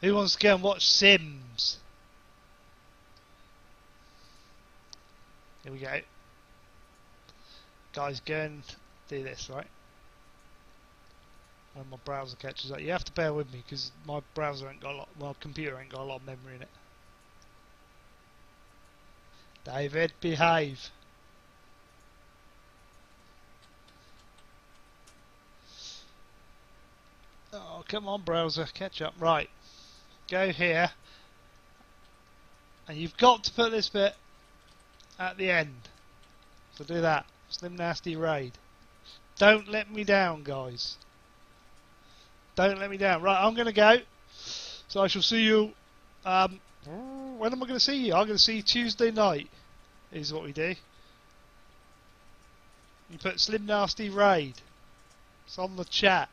Who wants to go and watch Sims? Here we go. Guys, go and do this, right? When my browser catches up. You have to bear with me because my browser ain't got a lot, my computer ain't got a lot of memory in it. David, behave. Oh, come on, browser, catch up. Right, go here, and you've got to put this bit at the end. So do that. Slim Nasty Raid. Don't let me down, guys. Don't let me down. Right, I'm going to go. So I shall see you. Um, when am I going to see you? I'm going to see you Tuesday night. Is what we do. You put Slim Nasty Raid. It's on the chat.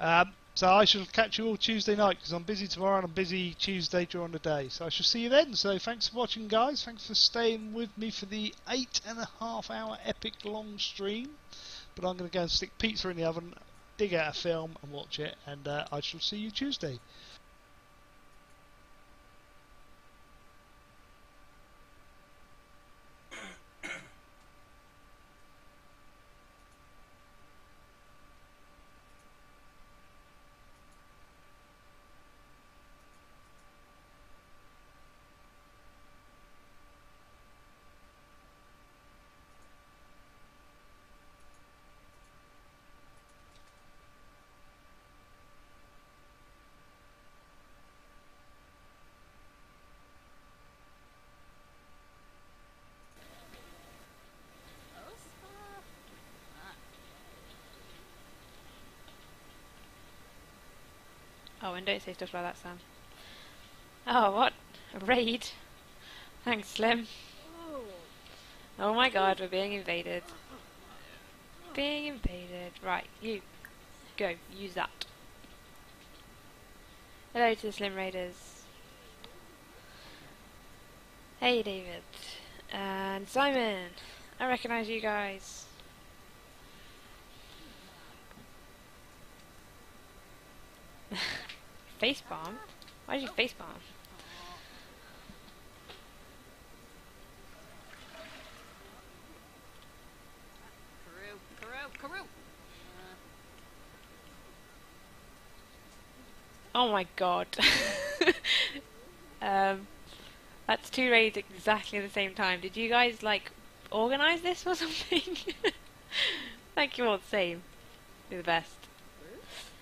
Um, so I shall catch you all Tuesday night because I'm busy tomorrow and I'm busy Tuesday during the day. So I shall see you then. So thanks for watching, guys. Thanks for staying with me for the eight and a half hour epic long stream. But I'm going to go and stick pizza in the oven, dig out a film and watch it. And uh, I shall see you Tuesday. Oh, don't say stuff like that, Sam. Oh, what? A raid? Thanks, Slim. Oh my god, we're being invaded. Being invaded. Right, you. Go, use that. Hello to the Slim Raiders. Hey, David. And Simon. I recognise you guys. Face bomb? Why did you face bomb? Karoo, Karoo, Karoo. Oh my god. um, that's two raids exactly at the same time. Did you guys like organize this or something? Thank you all the same. You're the best.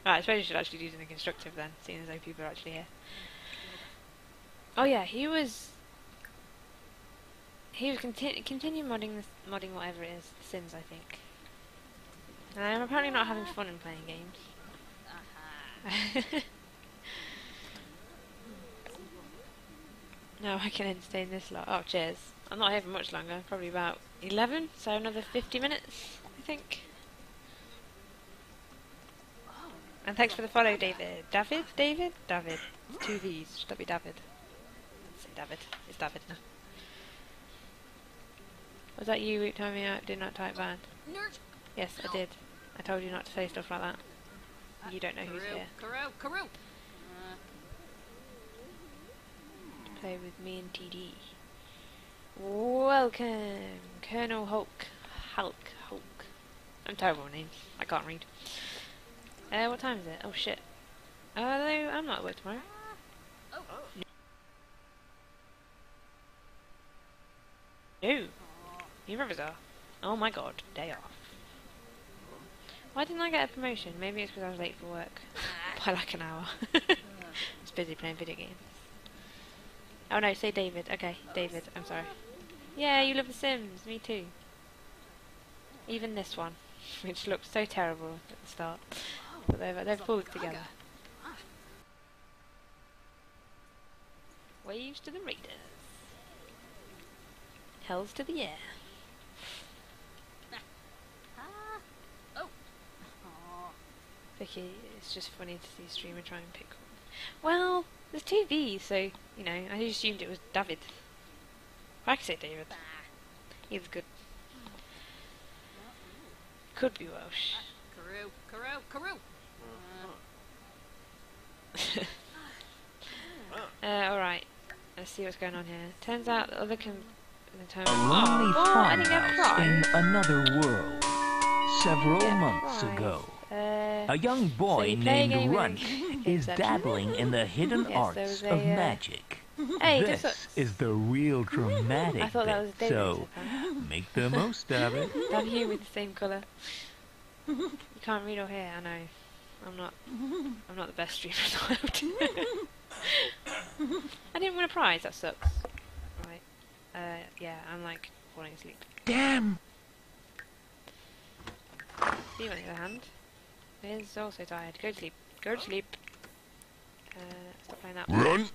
Right, I suppose you should actually do something constructive then, seeing as though people are actually here. Oh yeah, he was. He was conti- continue modding this, modding whatever it is, Sims, I think. And I'm apparently not having fun in playing games. No, I can entertain this lot. Oh, cheers. I'm not here for much longer, probably about 11, so another 50 minutes, I think. And thanks for the follow, David. David? David? David. It's two V's. Should that be David? Say David. It's David now. Was that you who told me I did not type ban? Yes, I did. I told you not to say stuff like that. You don't know who's here. Karoo, Karoo. Play with me and TD. Welcome, Colonel Hulk. Hulk. Hulk. I'm terrible with names. I can't read. Uh, what time is it? Oh shit. No, I'm not at work tomorrow. oh, No. You brothers are. Oh my god, day off. Why didn't I get a promotion? Maybe it's because I was late for work. By like an hour. I was busy playing video games. Oh no, say David. Okay, David, I'm sorry. Yeah, you love The Sims. Me too. Even this one, which looked so terrible at the start. But they've, they've pulled together. Waves to the Raiders. Hells to the air. ah. Oh. Aw. Vicky, it's just funny to see a streamer try and pick one. Well, there's two V's, so, you know, I assumed it was David. I could say David. He's good. Could be Welsh. Karoo, Karoo, Karoo. uh, alright. Let's see what's going on here. Turns out the oh, oh, other can... Only lonely farmhouse in another world. Several yeah, months right. ago, uh, a young boy so named Runt is dabbling in the hidden yes, arts a, of uh... magic. Hey, this is the real dramatic bit, so make the most of it. Down here with the same colour. You can't read or hear, I know. I'm not. I'm not the best streamer in the world. I didn't win a prize. That sucks. Right. Uh, yeah, I'm like falling asleep. Damn! Steve, on the other hand, is also tired. Go to sleep. Go to sleep. Uh, stop playing that. Run!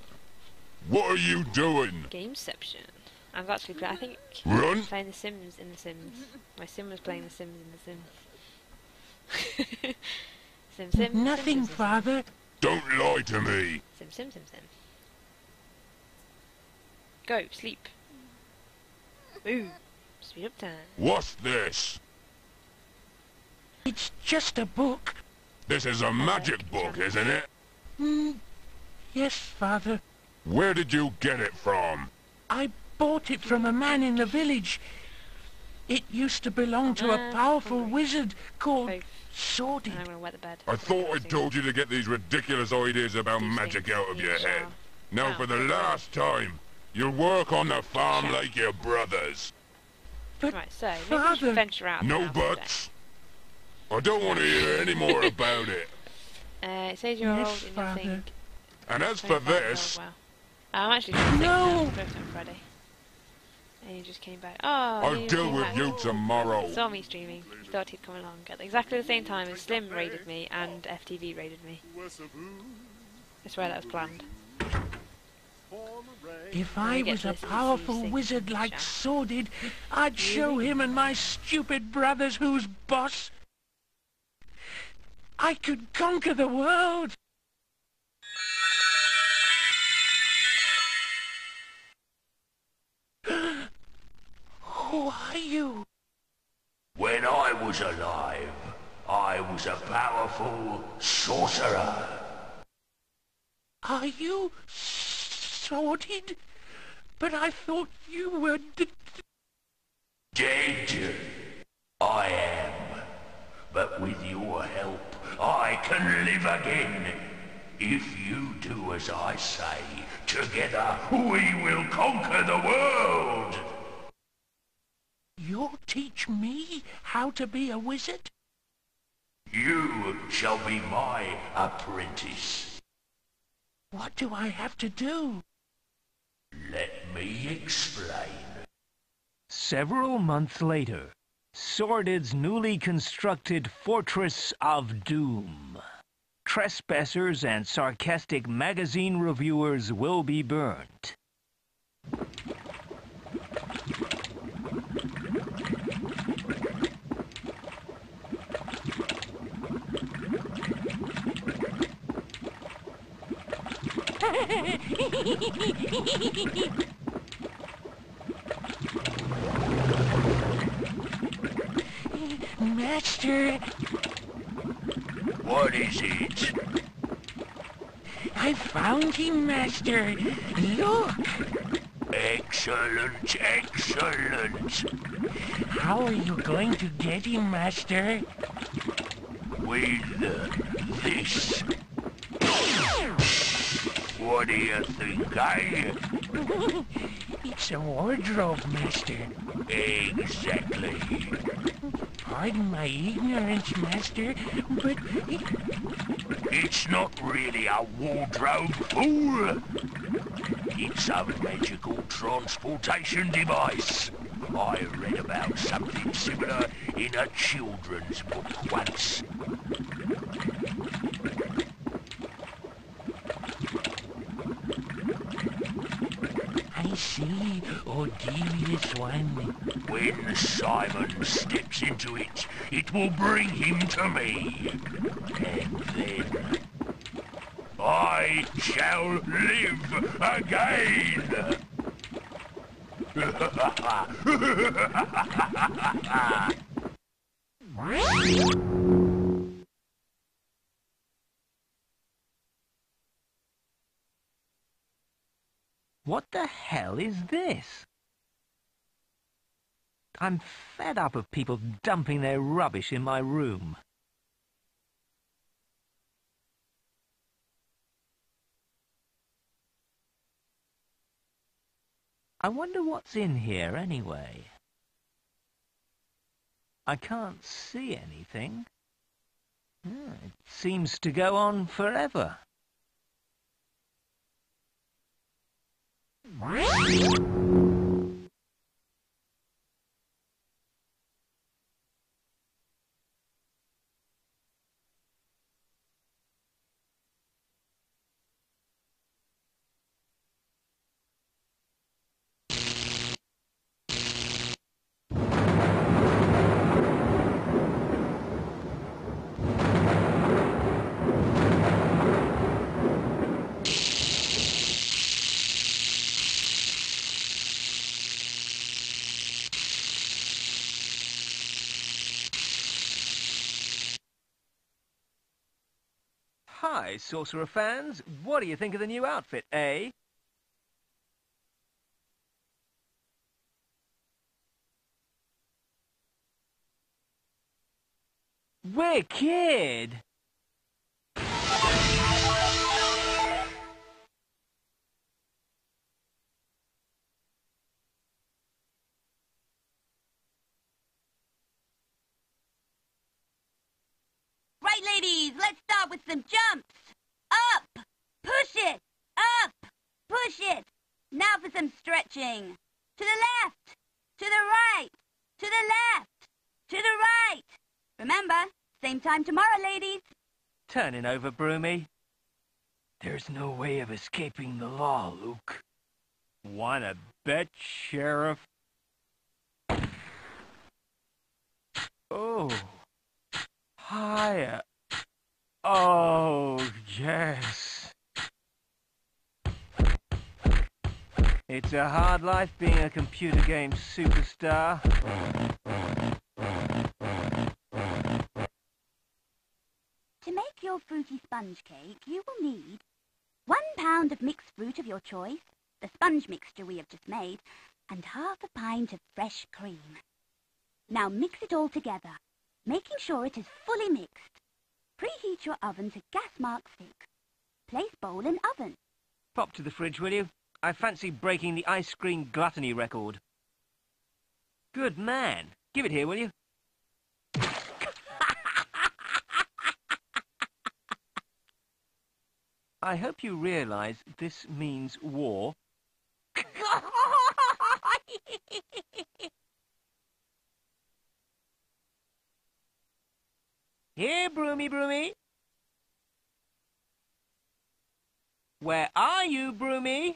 What are you doing? Gameception. I've actually played. I think Run! playing The Sims in The Sims. My sim was playing The Sims in The Sims. sim, sim, sim, Nothing, sim, sim, sim. Father. Don't lie to me! Sim, sim, sim, sim. Go, sleep. Boom. Speed up time. What's this? It's just a book. This is a magic book, isn't it? Mm, yes, Father. Where did you get it from? I bought it from a man in the village. It used to belong to a Ah, powerful wizard called Both. Sordid. I'm gonna wet the bed. I thought I told you to get these ridiculous ideas about These magic things out of need your a head. Now Now, for the go. last time, you'll work on the farm Shower. like your brothers. But Right, so maybe we should venture out. No buts. I don't want to hear any more about it. Uh, it says you're Yes, old in your Father. thing. And as for this, old, wow. I'm actually No. now, first time Friday. And you just came back. Oh, I'll deal with back. you tomorrow. Saw me streaming. He thought he'd come along at exactly the same time as Slim raided me and FTV raided me. I swear that was planned. If I was a powerful wizard like shout. Sordid, I'd show him and my stupid brothers who's boss. I could conquer the world. Who are you? When I was alive, I was a powerful sorcerer. Are you Sordid? But I thought you were Dead. I am. But with your help, I can live again. If you do as I say, together we will conquer the world. You'll teach me how to be a wizard? You shall be my apprentice. What do I have to do? Let me explain. Several months later, Sordid's newly constructed Fortress of Doom. Trespassers and sarcastic magazine reviewers will be burned. Master, What is it? I found him, Master. Look, Excellent, excellent. how are you going to get him, Master? With uh, this. What do you think, eh? It's a wardrobe, Master. Exactly. Pardon my ignorance, Master, but it, It's not really a wardrobe, fool. It's a magical transportation device. I read about something similar in a children's book once. See, devious one. When Simon steps into it, it will bring him to me. And then I shall live again. What the hell is this? I'm fed up of people dumping their rubbish in my room. I wonder what's in here anyway. I can't see anything. Hmm, it seems to go on forever. What? Hi, Sorcerer fans. What do you think of the new outfit, eh? Wicked! Right, ladies, let's start with some jumps. Up, push it, up, push it. Now for some stretching. To the left, to the right, to the left, to the right. Remember, same time tomorrow, ladies. Turning over, Broomy. There's no way of escaping the law, Luke. Wanna bet, Sheriff? Oh. Higher. Oh, yes. It's a hard life being a computer game superstar. To make your fruity sponge cake, you will need one pound of mixed fruit of your choice, the sponge mixture we have just made, and half a pint of fresh cream. Now mix it all together, making sure it is fully mixed. Preheat your oven to gas mark 6. Place bowl in oven. Pop to the fridge, will you? I fancy breaking the ice cream gluttony record. Good man. Give it here, will you? I hope you realize this means war. Here, Broomy Broomy. Where are you, Broomy?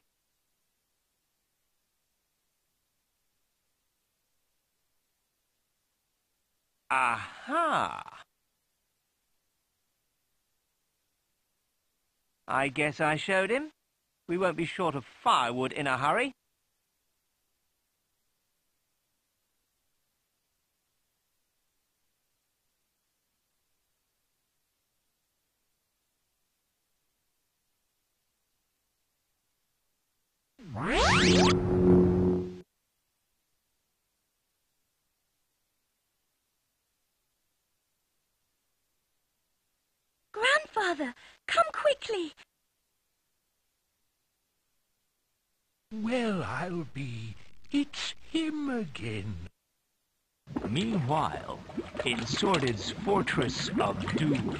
Aha! I guess I showed him. We won't be short of firewood in a hurry. Grandfather, come quickly. Well, I'll be. It's him again. Meanwhile, in Sordid's Fortress of Doom,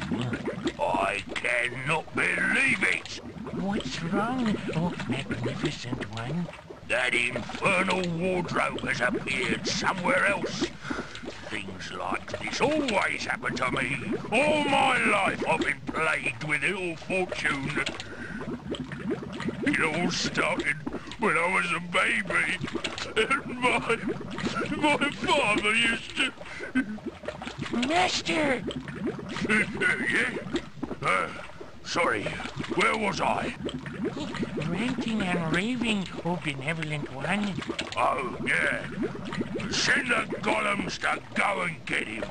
I cannot believe it! What's wrong, oh magnificent one? That infernal wardrobe has appeared somewhere else. Things like this always happen to me. All my life I've been plagued with ill fortune. It all started when I was a baby. And my, my father used to... Master! yeah? Uh, sorry. Where was I? Ranting and raving, oh benevolent one. Oh, yeah. Send the golems to go and get him.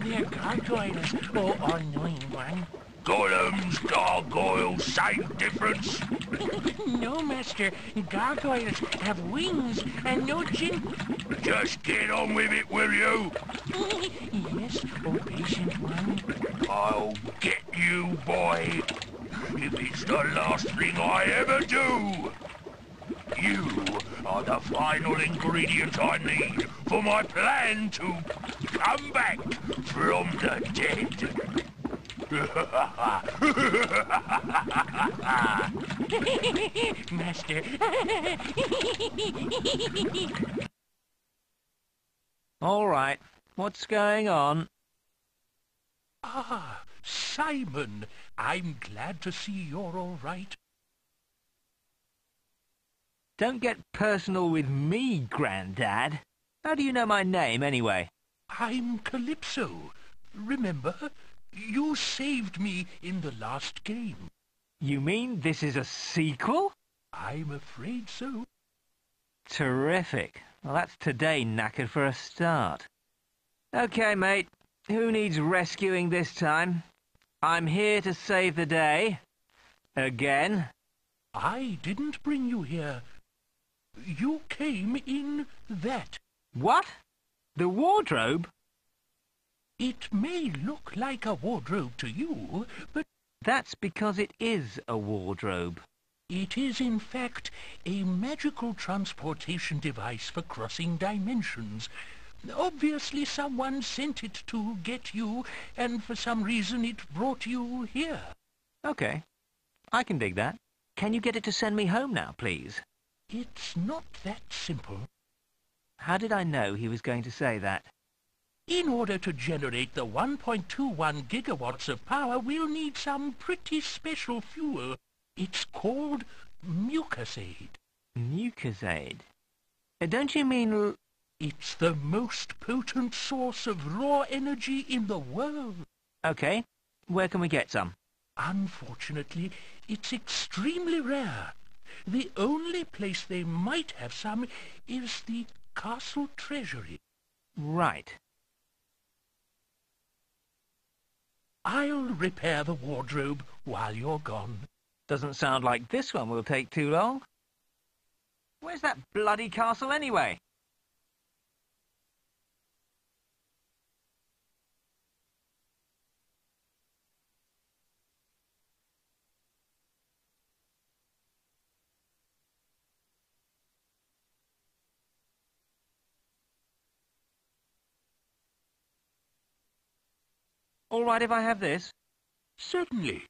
They're gargoyles, oh all-knowing one. Golems, gargoyles, same difference. No, master, gargoyles have wings and no chin. Just get on with it, will you? yes, oh patient one. I'll get you, boy. If it's the last thing I ever do. You are the final ingredient I need for my plan to come back from the dead. Master. All right. What's going on? ah, Simon, I'm glad to see you're all right. Don't get personal with me, Grandad. How do you know my name, anyway? I'm Calypso. Remember, you saved me in the last game. You mean this is a sequel? I'm afraid so. Terrific. Well, that's today knackered for a start. Okay, mate. Who needs rescuing this time? I'm here to save the day. Again. I didn't bring you here. You came in that. What? The wardrobe? It may look like a wardrobe to you, but That's because it is a wardrobe. it is in fact a magical transportation device for crossing dimensions. Obviously someone sent it to get you, and for some reason it brought you here. Okay. I can dig that. Can you get it to send me home now, please? It's not that simple. How did I know he was going to say that? In order to generate the 1.21 gigawatts of power, we'll need some pretty special fuel. It's called. Mucusade. Uh, don't you mean... It's the most potent source of raw energy in the world. Okay. Where can we get some? Unfortunately, it's extremely rare. The only place they might have some is the castle treasury. Right. I'll repair the wardrobe while you're gone. Doesn't sound like this one will take too long. Where's that bloody castle anyway? All right if I have this? Certainly.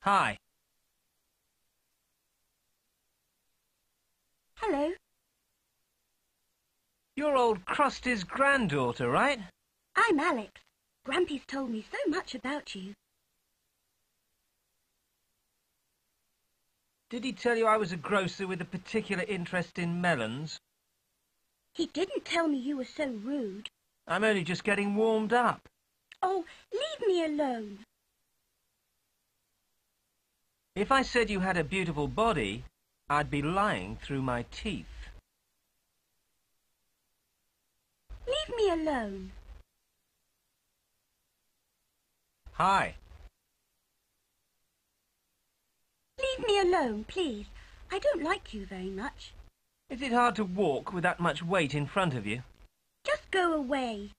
Hi. Hello. You're old Krusty's granddaughter, right? I'm Alex. Grampy's told me so much about you. Did he tell you I was a grocer with a particular interest in melons? He didn't tell me you were so rude. I'm only just getting warmed up. Oh, leave me alone. If I said you had a beautiful body, I'd be lying through my teeth. Leave me alone. Hi. Leave me alone, please. I don't like you very much. Is it hard to walk with that much weight in front of you? Just go away.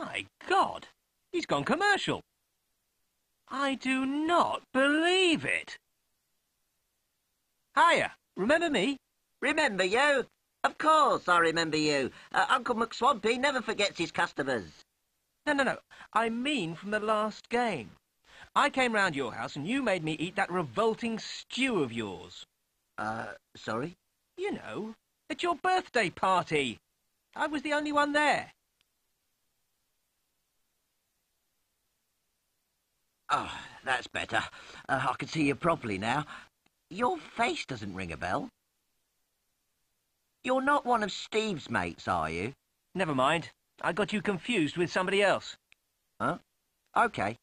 My God, he's gone commercial. I do not believe it. Hiya, remember me? Remember you? Of course I remember you. Uh, Uncle McSwampy never forgets his customers. No, no, no. I mean from the last game. I came round your house and you made me eat that revolting stew of yours. Uh, sorry? You know, at your birthday party. I was the only one there. Oh, that's better. Uh, I can see you properly now. Your face doesn't ring a bell. You're not one of Steve's mates, are you? Never mind. I got you confused with somebody else. Huh? Okay.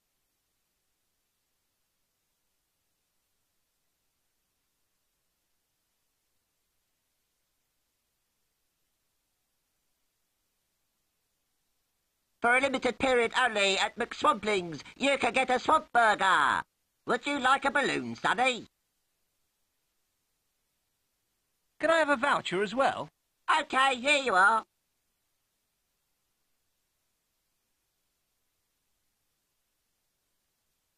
For a limited period only at McSwampling's, you can get a swamp burger. Would you like a balloon, Sonny? Can I have a voucher as well? Okay, here you are.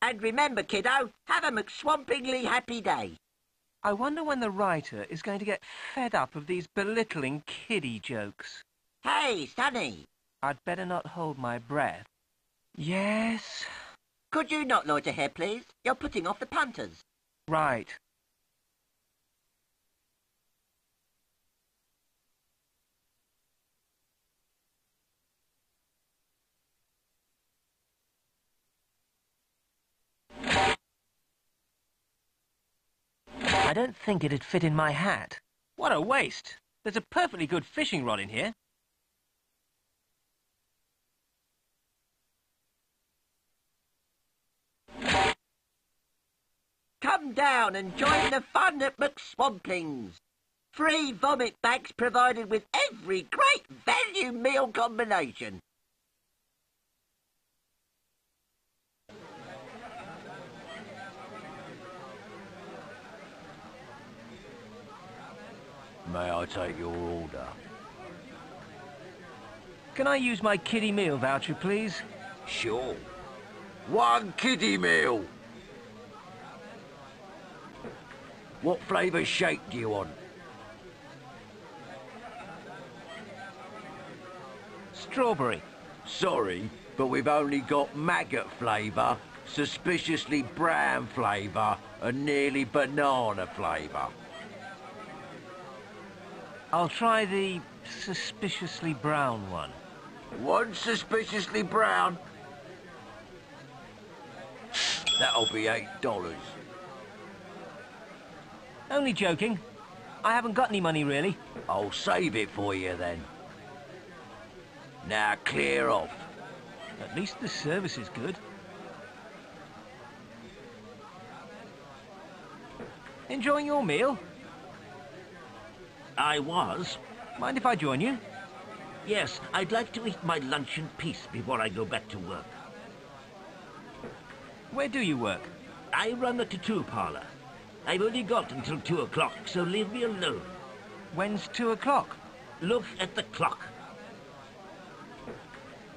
And remember, kiddo, have a McSwampingly happy day. I wonder when the writer is going to get fed up of these belittling kiddie jokes. Hey, Sonny, I'd better not hold my breath. Yes. could you not loiter here, please? You're putting off the punters. Right. I don't think it'd fit in my hat. What a waste. There's a perfectly good fishing rod in here. Come down and join the fun at McSwampling's. Free vomit bags provided with every great value meal combination. May I take your order? Can I use my kiddie meal voucher, please? Sure. One kiddie meal. What flavour shake do you want? Strawberry. Sorry, but we've only got maggot flavour, suspiciously brown flavour, and nearly banana flavour. I'll try the suspiciously brown one. One suspiciously brown. That'll be eight dollars. Only joking. I haven't got any money, really. I'll save it for you then. Now clear off. At least the service is good. Enjoying your meal? I was. Mind if I join you? Yes, I'd like to eat my lunch in peace before I go back to work. Where do you work? I run a tattoo parlor. I've only got until two o'clock, so leave me alone. When's two o'clock? Look at the clock.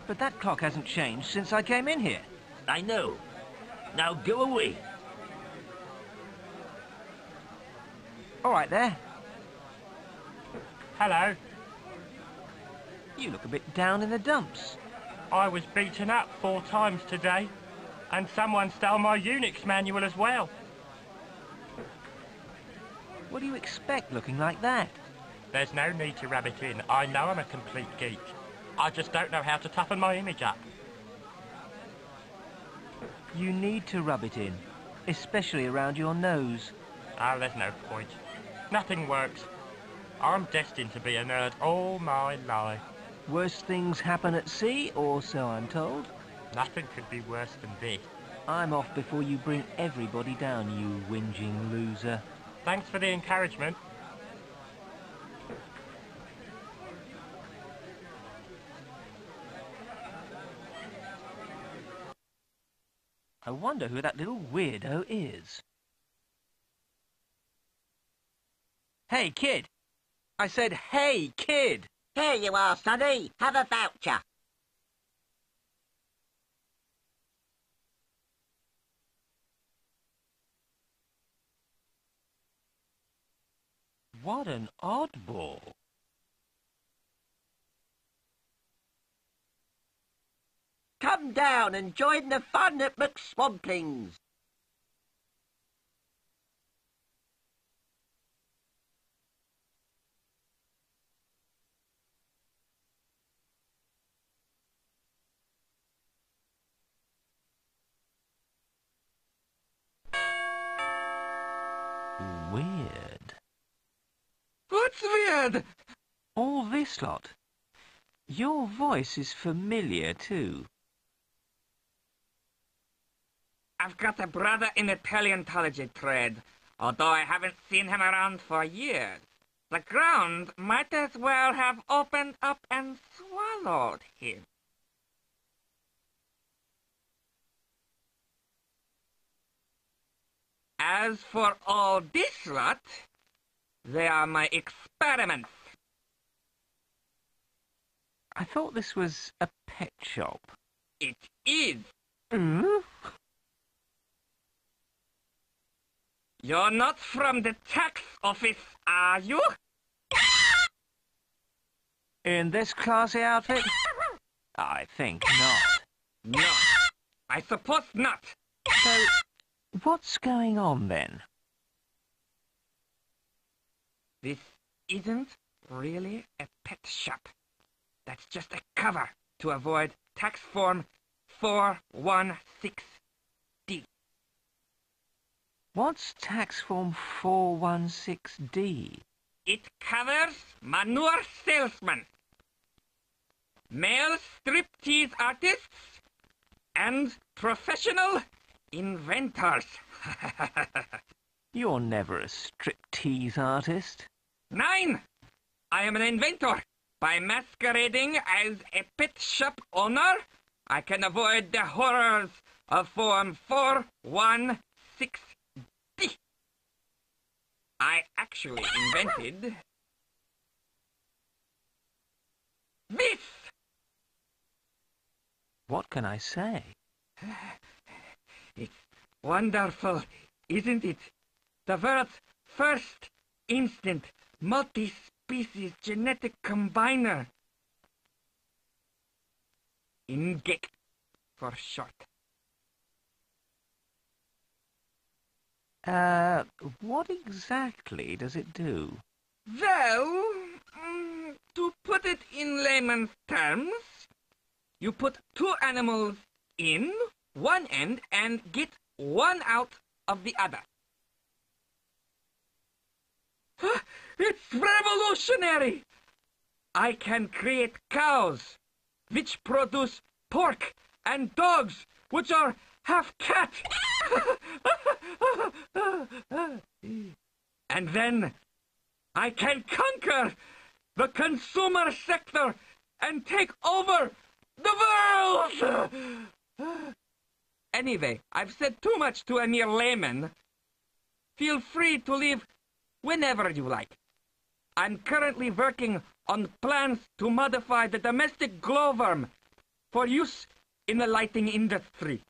But that clock hasn't changed since I came in here. I know. Now go away. All right there. Hello. You look a bit down in the dumps. I was beaten up four times today, and someone stole my Unix manual as well. What do you expect looking like that? There's no need to rub it in. I know I'm a complete geek. I just don't know how to toughen my image up. You need to rub it in, especially around your nose. Oh, there's no point. Nothing works. I'm destined to be a nerd all my life. Worse things happen at sea, or so I'm told. Nothing could be worse than this. I'm off before you bring everybody down, you whinging loser. Thanks for the encouragement. I wonder who that little weirdo is. Hey, kid! I said, hey, kid! Here you are, Sonny. Have a voucher. What an oddball. Come down and join the fun at McSwamplings. What's weird? All this lot. Your voice is familiar too. I've got a brother in the paleontology trade, although I haven't seen him around for years. The ground might as well have opened up and swallowed him. As for all this lot, they are my experiments. I thought this was a pet shop. It is. Mm? You're not from the tax office, are you? In this classy outfit? I think not. No, I suppose not. So, what's going on then? This isn't really a pet shop. That's just a cover to avoid tax form 416D. What's tax form 416D? It covers manure salesmen, male striptease artists, and professional inventors. You're never a striptease artist. Nine! I am an inventor. By masquerading as a pet shop owner, I can avoid the horrors of Form 416D. I actually invented this! What can I say? It's wonderful, isn't it? The world's first instant multi-species genetic combiner. INGECT for short. Uh, what exactly does it do? Well, mm, to put it in layman's terms, you put two animals in one end and get one out of the other. It's revolutionary! I can create cows, which produce pork, and dogs, which are half cat. and then I can conquer the consumer sector and take over the world! Anyway, I've said too much to a mere layman. Feel free to leave whenever you like. I'm currently working on plans to modify the domestic glowworm for use in the lighting industry.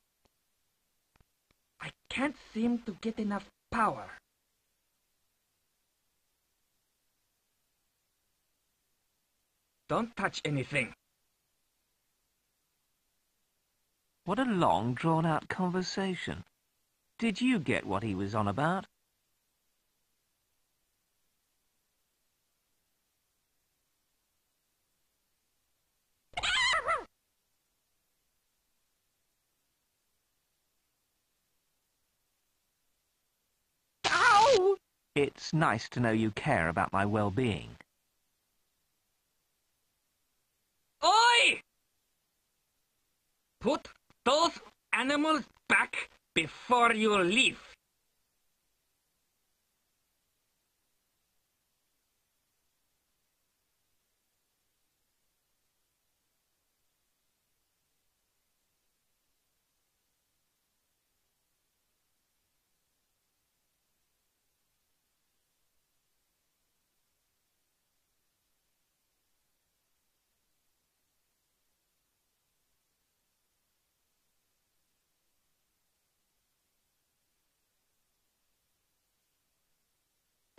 I can't seem to get enough power. Don't touch anything. What a long, drawn-out conversation. Did you get what he was on about? It's nice to know you care about my well-being. Oi! Put those animals back before you leave.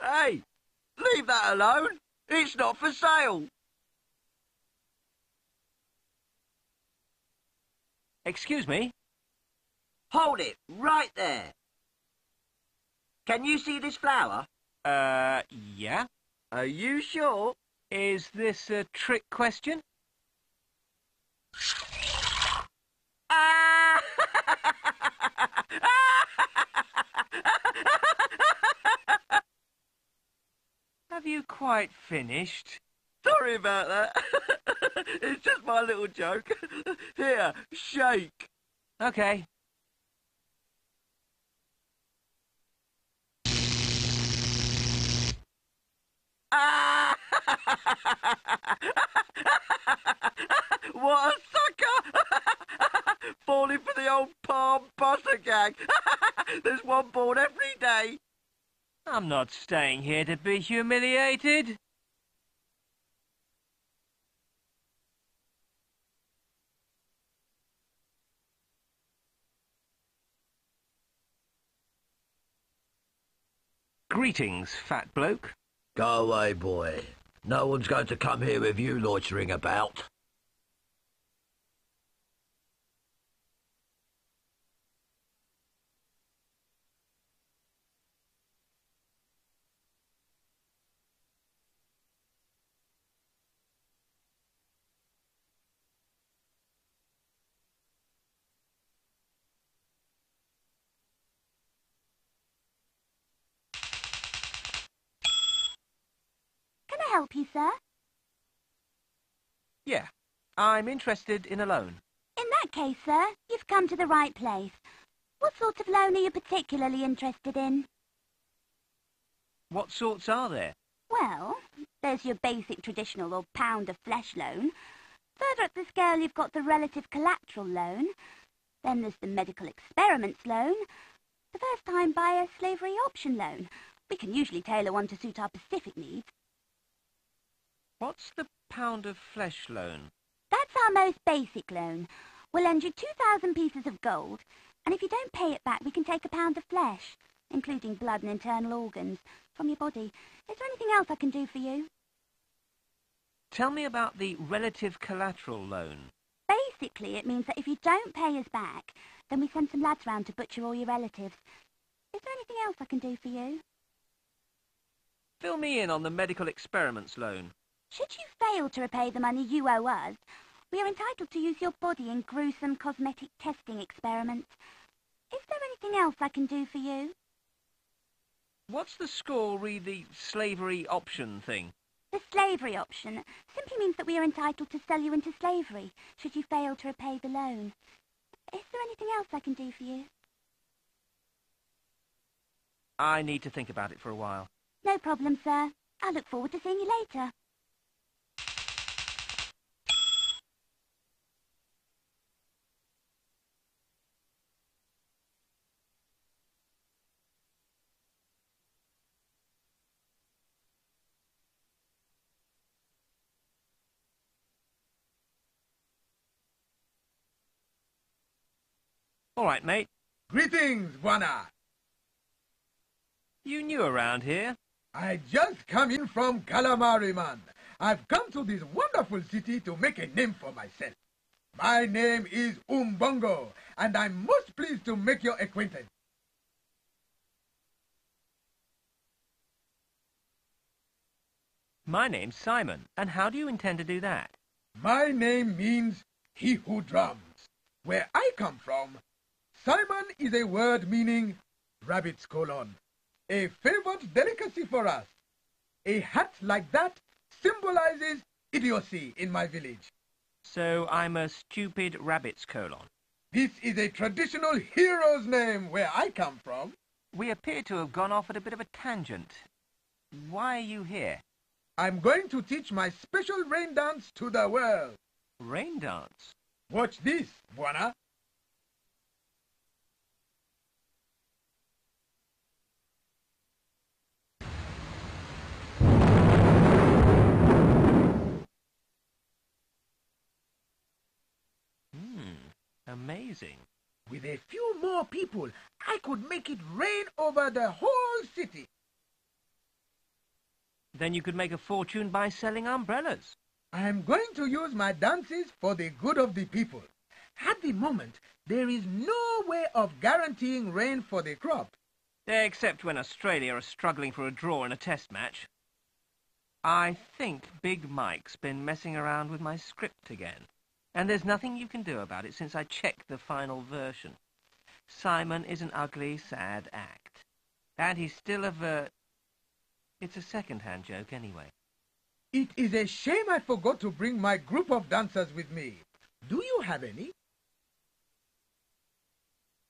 Hey, Leave that alone. It's not for sale. Excuse me? Hold it, right there. Can you see this flower? Uh, yeah? Are you sure? Is this a trick question? Ah! Have you quite finished? Sorry about that. it's just my little joke. Here, shake. Okay. Ah! what a sucker! Falling for the old palm buster gag. There's one born every day. I'm not staying here to be humiliated. Greetings, fat bloke. Go away, boy. No one's going to come here with you loitering about. Help you, sir? Yeah, I'm interested in a loan. In that case, sir, you've come to the right place. What sort of loan are you particularly interested in? What sorts are there? Well, there's your basic traditional or pound of flesh loan. Further up the scale, you've got the relative collateral loan. Then there's the medical experiments loan. The first time buyer slavery option loan. We can usually tailor one to suit our specific needs. What's the pound of flesh loan? That's our most basic loan. We'll lend you 2,000 pieces of gold, and if you don't pay it back, we can take a pound of flesh, including blood and internal organs, from your body. Is there anything else I can do for you? Tell me about the relative collateral loan. Basically, it means that if you don't pay us back, then we send some lads round to butcher all your relatives. Is there anything else I can do for you? Fill me in on the medical experiments loan. Should you fail to repay the money you owe us, we are entitled to use your body in gruesome cosmetic testing experiments. Is there anything else I can do for you? What's the score re the slavery option thing? The slavery option simply means that we are entitled to sell you into slavery should you fail to repay the loan. Is there anything else I can do for you? I need to think about it for a while. No problem, sir. I look forward to seeing you later. All right, mate. Greetings, Buana. You new around here? I just come in from Calamari, man. I've come to this wonderful city to make a name for myself. My name is Umbongo, and I'm most pleased to make your acquaintance. My name's Simon, and how do you intend to do that? My name means he who drums. Where I come from, Simon is a word meaning rabbit's colon, a favorite delicacy for us. A hat like that symbolizes idiocy in my village. So I'm a stupid rabbit's colon. This is a traditional hero's name where I come from. We appear to have gone off at a bit of a tangent. Why are you here? I'm going to teach my special rain dance to the world. Rain dance? Watch this, Buana. Hmm, amazing. With a few more people, I could make it rain over the whole city. Then you could make a fortune by selling umbrellas. I am going to use my dances for the good of the people. At the moment, there is no way of guaranteeing rain for the crop. Except when Australia are struggling for a draw in a test match. I think Big Mike's been messing around with my script again. And there's nothing you can do about it since I checked the final version. Simon is an ugly, sad act. And he's still a ver... It's a second-hand joke anyway. It is a shame I forgot to bring my group of dancers with me. Do you have any?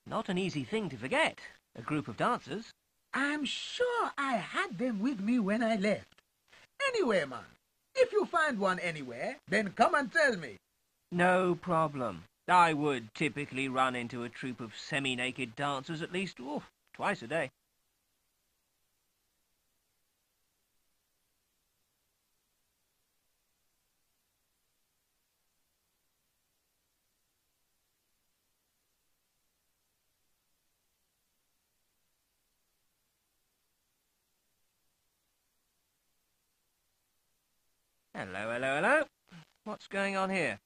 Not an easy thing to forget. A group of dancers. I'm sure I had them with me when I left. Anyway, man, if you find one anywhere, then come and tell me. No problem. I would typically run into a troop of semi-naked dancers at least twice a day. Hello, hello, hello. What's going on here?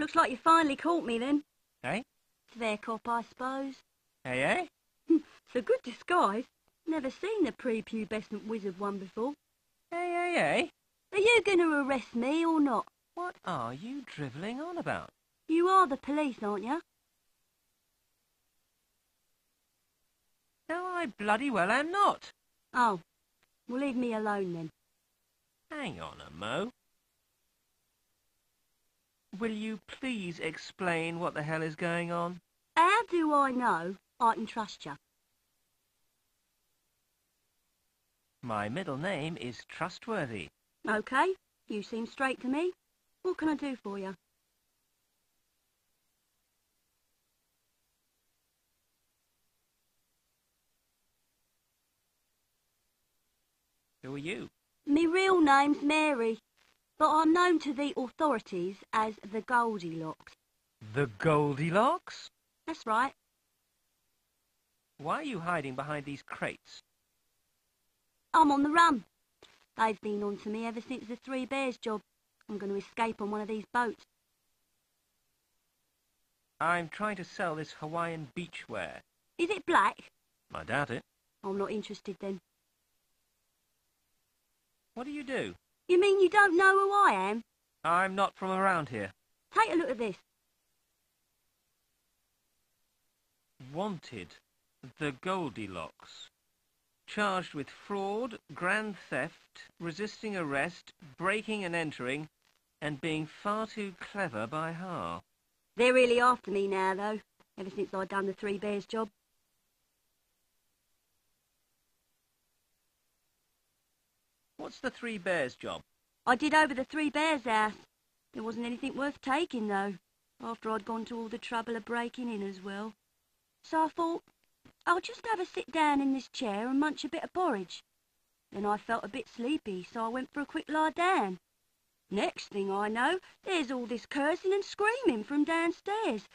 Looks like you finally caught me then. Eh? Fair cop, I suppose. Hey, eh? eh? Hmm, it's a good disguise. Never seen the prepubescent wizard one before. Hey, hey, hey. Are you going to arrest me or not? What are you drivelling on about? You are the police, aren't you? No, I bloody well am not. Oh, well leave me alone then. Hang on a mo. Will you please explain what the hell is going on? How do I know I can trust you? My middle name is Trustworthy. Okay, you seem straight to me. What can I do for you? Who are you? Me real name's Mary, but I'm known to the authorities as the Goldilocks. The Goldilocks? That's right. Why are you hiding behind these crates? I'm on the run. They've been on to me ever since the Three Bears job. I'm going to escape on one of these boats. I'm trying to sell this Hawaiian beachwear. Is it black? I doubt it. I'm not interested then. What do you do? You mean you don't know who I am? I'm not from around here. Take a look at this. Wanted. The Goldilocks. Charged with fraud, grand theft, resisting arrest, breaking and entering, and being far too clever by half. They're really after me now, though, ever since I done the Three Bears job. What's the Three Bears job? I did over the Three Bears house. There wasn't anything worth taking, though, after I'd gone to all the trouble of breaking in as well. So I thought, I'll just have a sit down in this chair and munch a bit of porridge. Then I felt a bit sleepy, so I went for a quick lie down. Next thing I know, there's all this cursing and screaming from downstairs.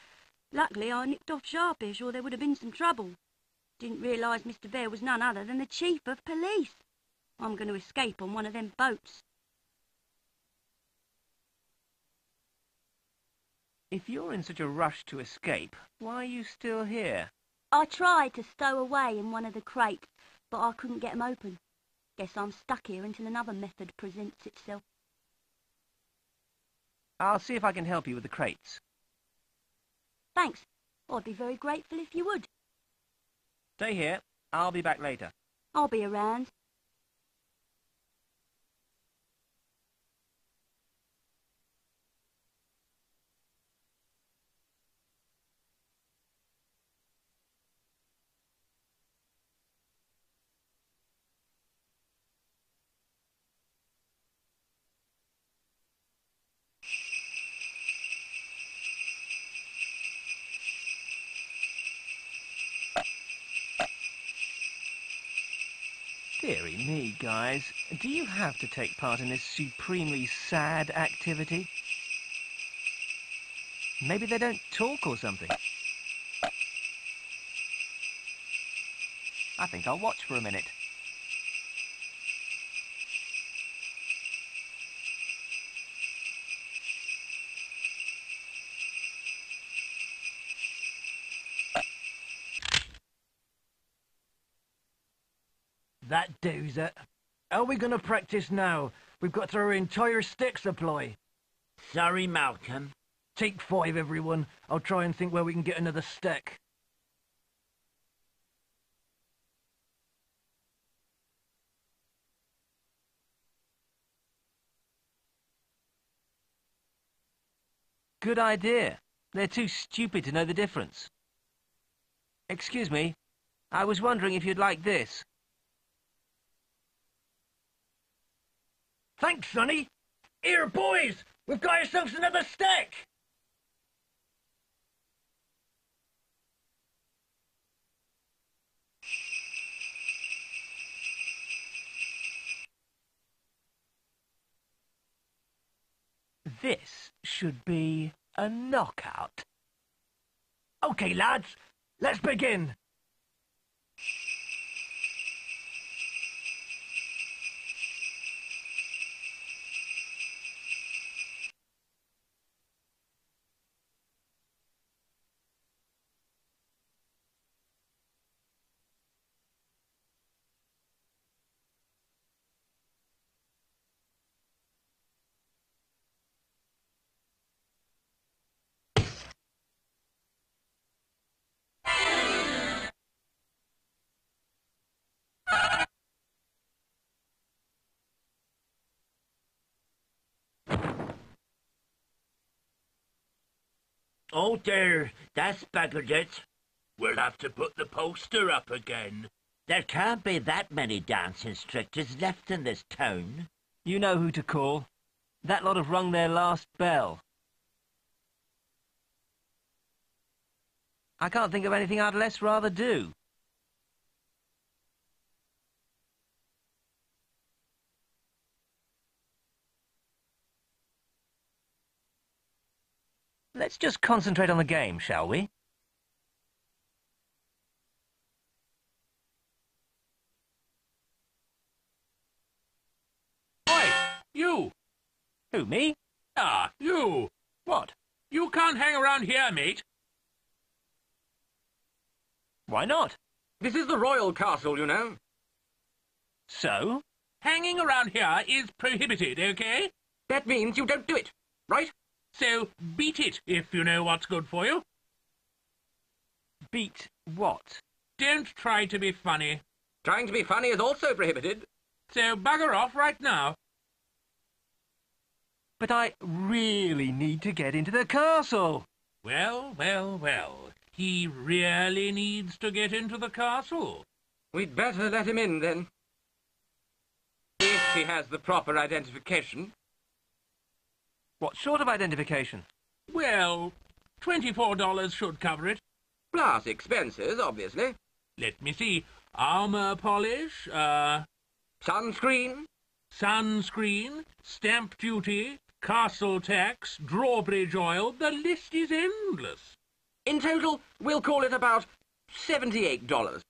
Luckily I nipped off sharpish, or there would have been some trouble. Didn't realise Mr. Bear was none other than the Chief of Police. I'm going to escape on one of them boats. If you're in such a rush to escape, why are you still here? I tried to stow away in one of the crates, but I couldn't get 'em open. Guess I'm stuck here until another method presents itself. I'll see if I can help you with the crates. Thanks. I'd be very grateful if you would. Stay here. I'll be back later. I'll be around. Guys. Do you have to take part in this supremely sad activity? Maybe they don't talk or something. I think I'll watch for a minute. That it. How are we going to practice now? We've got our entire stick supply. Sorry, Malcolm. Take five, everyone. I'll try and think where we can get another stick. Good idea. They're too stupid to know the difference. Excuse me. I was wondering if you'd like this. Thanks, Sonny. Here, boys, we've got ourselves another stick. This should be a knockout. Okay, lads, let's begin. Oh dear, that's buggered it. We'll have to put the poster up again. There can't be that many dance instructors left in this town. You know who to call. That lot have rung their last bell. I can't think of anything I'd less rather do. Let's just concentrate on the game, shall we? Oi, you! Who, me? Ah, you! What? You can't hang around here, mate. Why not? This is the royal castle, you know. So? Hanging around here is prohibited, okay? That means you don't do it, right? So beat it if you know what's good for you. Beat what? Don't try to be funny. Trying to be funny is also prohibited. So bugger off right now. But I really need to get into the castle. Well, well, well. He really needs to get into the castle. We'd better let him in, then. If he has the proper identification. What sort of identification? Well, $24 should cover it. Plus expenses, obviously. Let me see. Armour polish, uh... Sunscreen? Sunscreen, stamp duty, castle tax, drawbridge oil. The list is endless. In total, we'll call it about $78.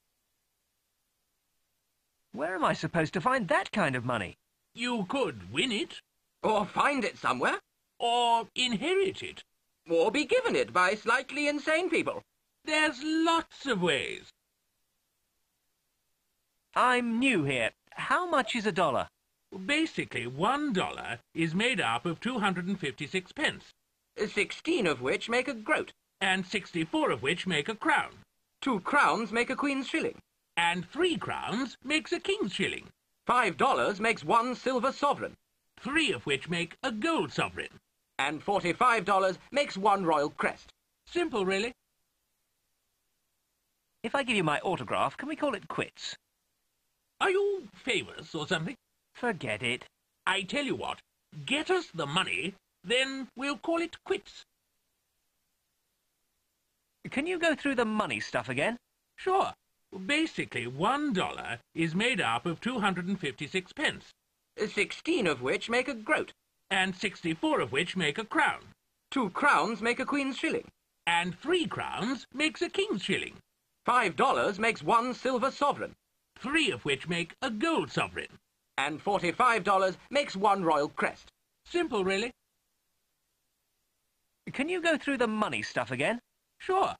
Where am I supposed to find that kind of money? You could win it. Or find it somewhere. Or inherit it. Or be given it by slightly insane people. There's lots of ways. I'm new here. How much is a dollar? Basically, one dollar is made up of 256 pence. Sixteen of which make a groat. And 64 of which make a crown. Two crowns make a queen's shilling. And three crowns makes a king's shilling. Five dollars makes one silver sovereign. Three of which make a gold sovereign. And forty-five dollars makes one royal crest. Simple, really. If I give you my autograph, can we call it quits? Are you famous or something? Forget it. I tell you what, get us the money, then we'll call it quits. Can you go through the money stuff again? Sure. Basically, one dollar is made up of 256 pence. Sixteen of which make a groat. And 64 of which make a crown. Two crowns make a queen's shilling. And three crowns makes a king's shilling. Five dollars makes one silver sovereign. Three of which make a gold sovereign. And forty-five dollars makes one royal crest. Simple, really. Can you go through the money stuff again? Sure.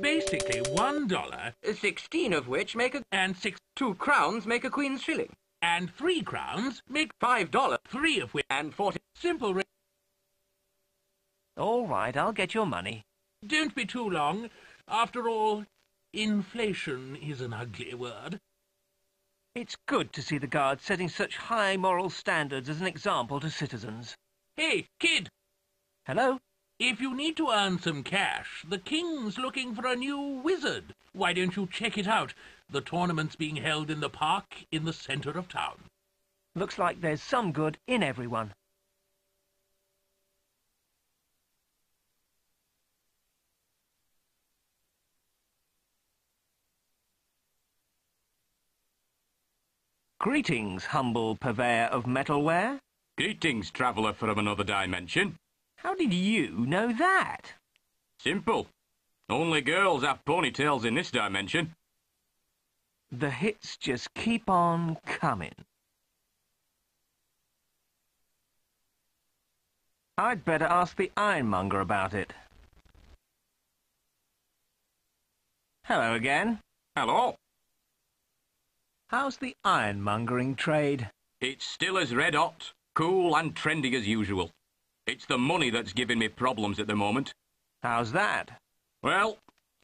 Basically, one dollar... Sixteen of which make a... And six... Two crowns make a queen's shilling. And three crowns make... Five dollars. Three of which... And forty... Simple... Ra- All right, I'll get your money. Don't be too long. After all, inflation is an ugly word. It's good to see the Guards setting such high moral standards as an example to citizens. Hey, kid! Hello? If you need to earn some cash, the King's looking for a new wizard. Why don't you check it out? The tournament's being held in the park in the centre of town. Looks like there's some good in everyone. Greetings, humble purveyor of metalware. Greetings, traveller from another dimension. How did you know that? Simple. Only girls have ponytails in this dimension. The hits just keep on coming. I'd better ask the ironmonger about it. Hello again. Hello. How's the ironmongering trade? It's still as red hot, cool and trendy as usual. It's the money that's giving me problems at the moment. How's that? Well,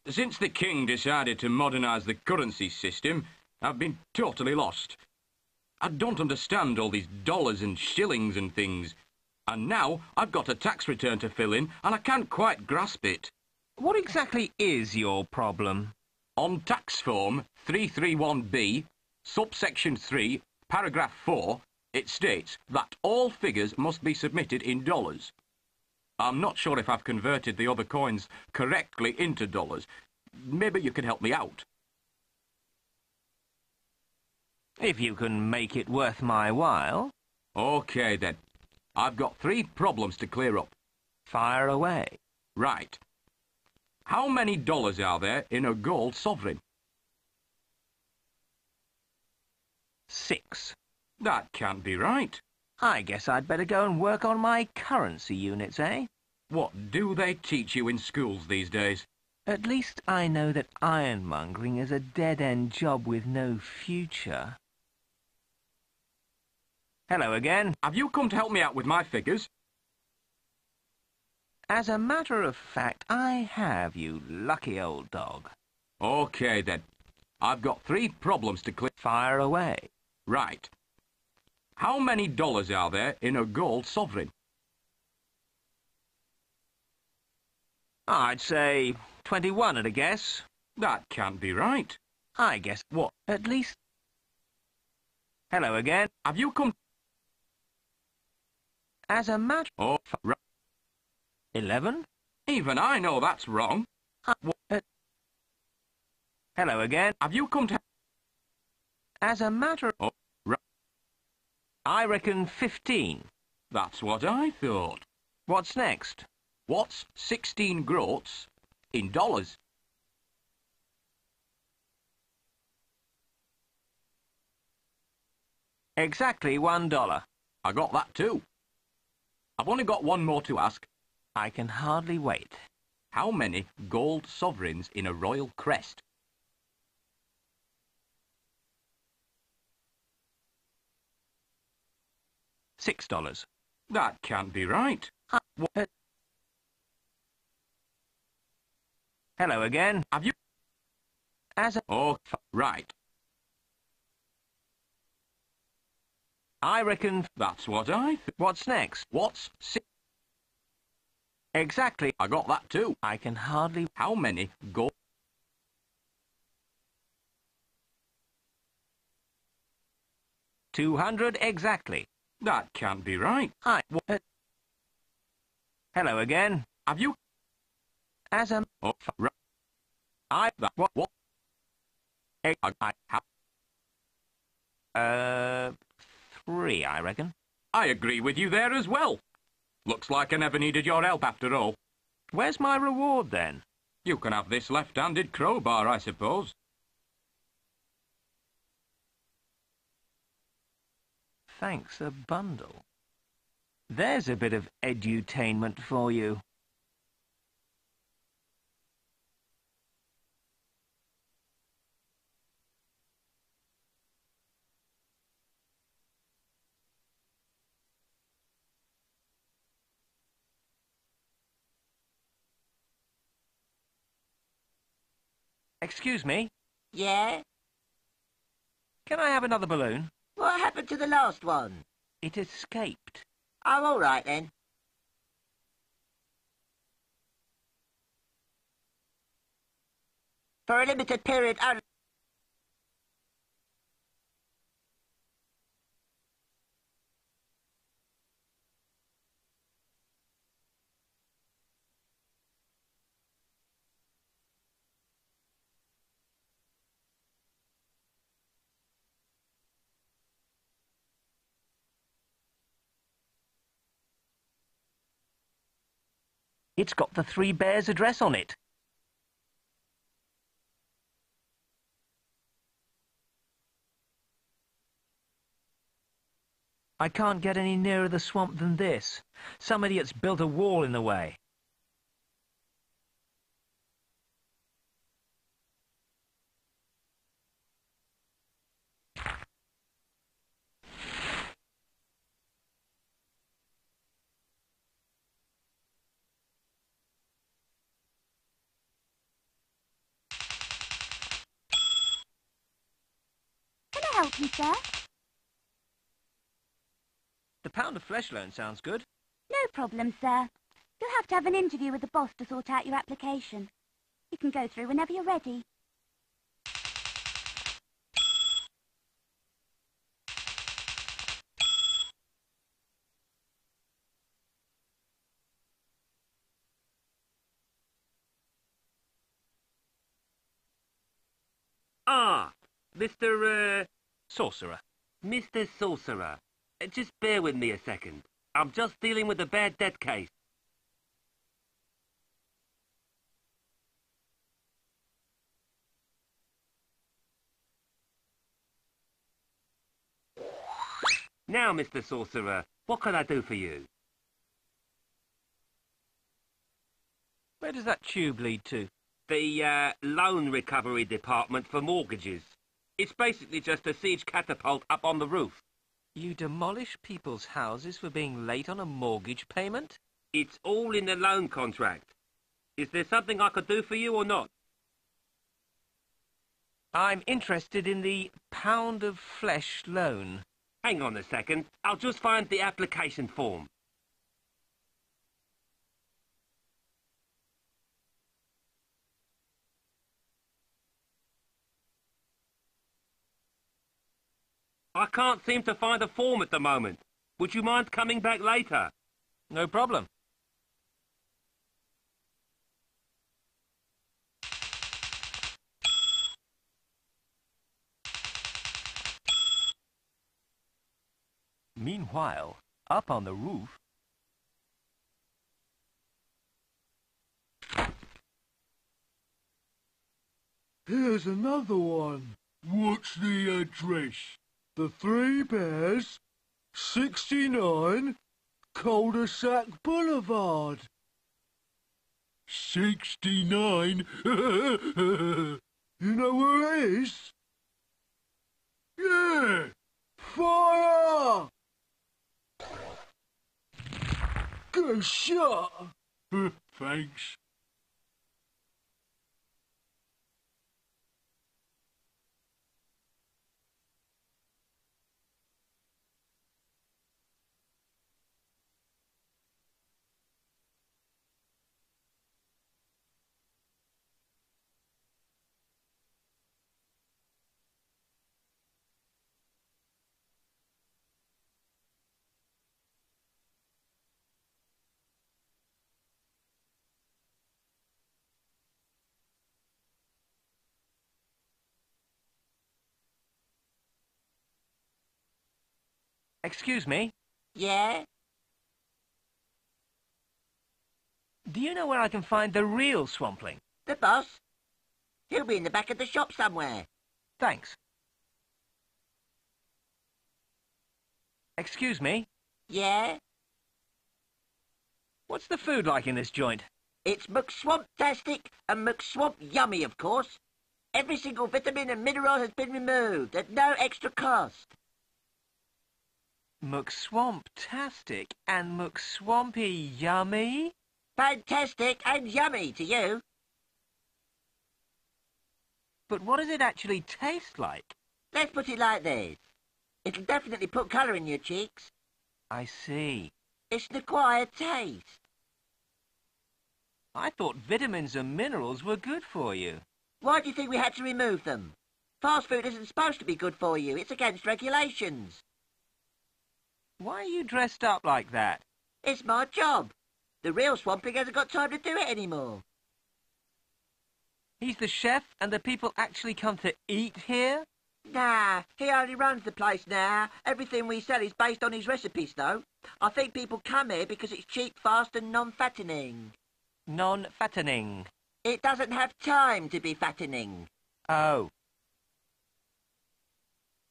since the king decided to modernise the currency system, I've been totally lost. I don't understand all these dollars and shillings and things. And now I've got a tax return to fill in and I can't quite grasp it. What exactly is your problem? On tax form 331B, subsection 3, paragraph 4, it states that all figures must be submitted in dollars. I'm not sure if I've converted the other coins correctly into dollars. Maybe you can help me out. If you can make it worth my while. OK, then. I've got three problems to clear up. Fire away. Right. How many dollars are there in a gold sovereign? Six. That can't be right. I guess I'd better go and work on my currency units, eh? What do they teach you in schools these days? At least I know that ironmongering is a dead-end job with no future. Hello again. Have you come to help me out with my figures? As a matter of fact, I have, you lucky old dog. OK, then. I've got three problems to clear. Fire away. Right. How many dollars are there in a gold sovereign? I'd say 21 at a guess. That can't be right. I guess what? At least... Hello again. Have you come... As a matter... Oh, 11? Even I know that's wrong. Uh, uh, hello again. Have you come to... As a matter... Right. I reckon 15. That's what I thought. What's next? What's 16 groats in dollars? Exactly one dollar. I got that too. I've only got one more to ask. I can hardly wait. How many gold sovereigns in a royal crest? Six dollars. That can't be right. Uh, uh, hello again. Have you... As a... Oh, right. I reckon... That's what I... What's next? What's... Si exactly. I got that too. I can hardly... How many go... Two hundred exactly. That can't be right. I... Uh, hello again. Have you... As a... Oh, right. I... That... What... What... I... I have... Uh... Three, I reckon. I agree with you there as well. Looks like I never needed your help after all. Where's my reward, then? You can have this left-handed crowbar, I suppose. thanks a bundle. There's a bit of edutainment for you. Excuse me? Yeah? Can I have another balloon? What happened to the last one? It escaped. Oh, all right then. For a limited period only. It's got the Three Bears address on it. I can't get any nearer the swamp than this. Some idiot's built a wall in the way. Sir? The pound of flesh loan sounds good. No problem, sir. You'll have to have an interview with the boss to sort out your application. You can go through whenever you're ready. Ah, Mr. Uh, Sorcerer. Mr. Sorcerer. Uh, Just bear with me a second. I'm just dealing with a bad debt case. Now, Mr. Sorcerer, what can I do for you? Where does that tube lead to? The uh, loan recovery department for mortgages. It's basically just a siege catapult up on the roof. You demolish people's houses for being late on a mortgage payment? It's all in the loan contract. Is there something I could do for you or not? I'm interested in the pound of flesh loan. Hang on a second. I'll just find the application form. I can't seem to find a form at the moment. Would you mind coming back later? No problem. Meanwhile, up on the roof, Here's another one. What's the address? The Three Bears, 69, Cul-de-sac Boulevard. 69? you know where it is? Yeah! Fire! Good shot! Thanks. Excuse me? Yeah? Do you know where I can find the real Swampling? The boss? He'll be in the back of the shop somewhere. Thanks. Excuse me? Yeah? What's the food like in this joint? It's McSwamptastic and McSwamp Yummy, of course. Every single vitamin and mineral has been removed at no extra cost. McSwamptastic and McSwampy Yummy? Fantastic and yummy to you. But what does it actually taste like? Let's put it like this. It'll definitely put colour in your cheeks. I see. It's an acquired taste. I thought vitamins and minerals were good for you. Why do you think we had to remove them? Fast food isn't supposed to be good for you. It's against regulations. Why are you dressed up like that? It's my job. The real Swampling hasn't got time to do it anymore. He's the chef and the people actually come to eat here? Nah, he only runs the place now. Everything we sell is based on his recipes, though. I think people come here because it's cheap, fast and non-fattening. Non-fattening. It doesn't have time to be fattening. Oh.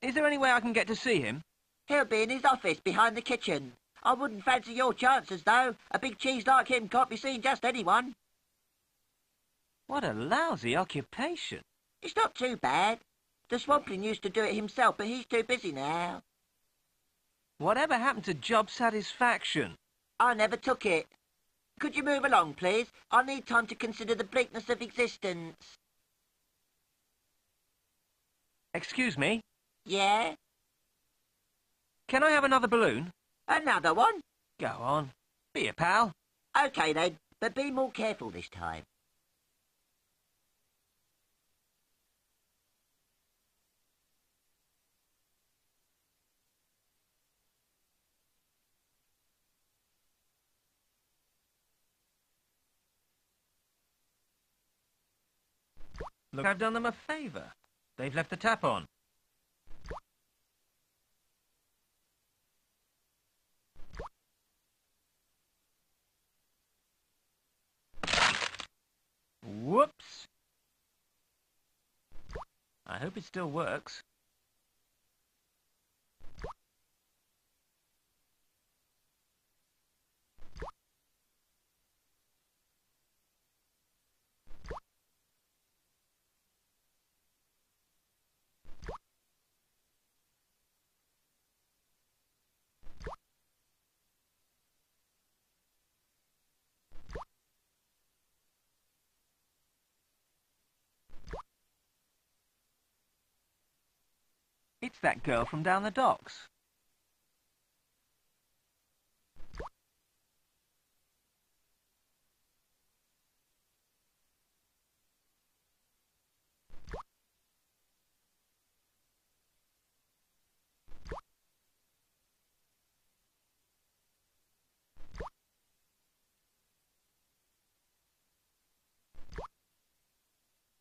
Is there any way I can get to see him? He'll be in his office behind the kitchen. I wouldn't fancy your chances, though. A big cheese like him can't be seen just anyone. What a lousy occupation. It's not too bad. The Swampling used to do it himself, but he's too busy now. Whatever happened to job satisfaction? I never took it. Could you move along, please? I need time to consider the bleakness of existence. Excuse me? Yeah? Can I have another balloon? Another one? Go on. Be a pal. Okay then, but be more careful this time. Look, I've done them a favour. They've left the tap on. Whoops. I hope it still works. It's that girl from down the docks.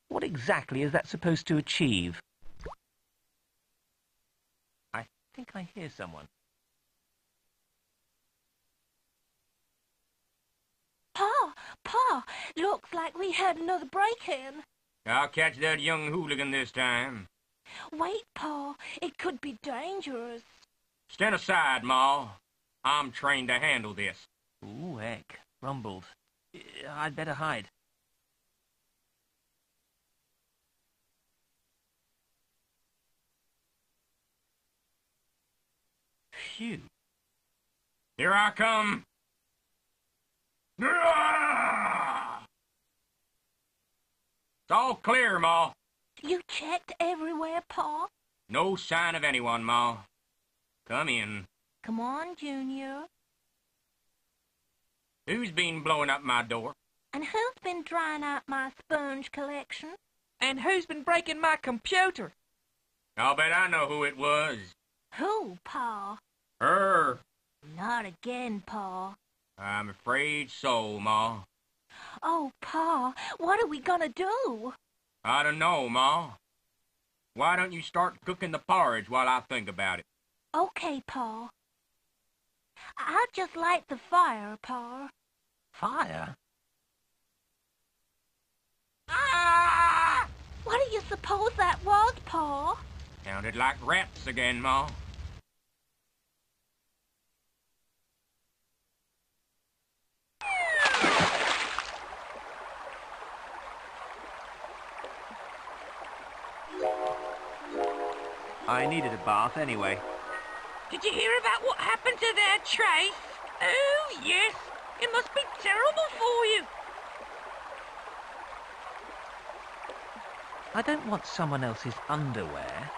What exactly is that supposed to achieve? I think I hear someone. Pa, Pa, looks like we had another break-in. I'll catch that young hooligan this time. Wait, Pa, it could be dangerous. Stand aside, Ma. I'm trained to handle this. Ooh, heck. Rumbled. I'd better hide. Phew. Here I come. It's all clear, Ma. You checked everywhere, Pa? No sign of anyone, Ma. Come in. Come on, Junior. Who's been blowing up my door? And who's been drying out my sponge collection? And who's been breaking my computer? I'll bet I know who it was. Who, Pa? Her. Not again, Pa. I'm afraid so, Ma. Oh, Pa, what are we gonna do? I don't know, Ma. Why don't you start cooking the porridge while I think about it? Okay, Pa. I'll just light the fire, Pa. Fire? Ah! What do you suppose that was, Pa? Sounded like rats again, Ma. I needed a bath anyway. Did you hear about what happened to their trace? Oh, yes. It must be terrible for you. I don't want someone else's underwear.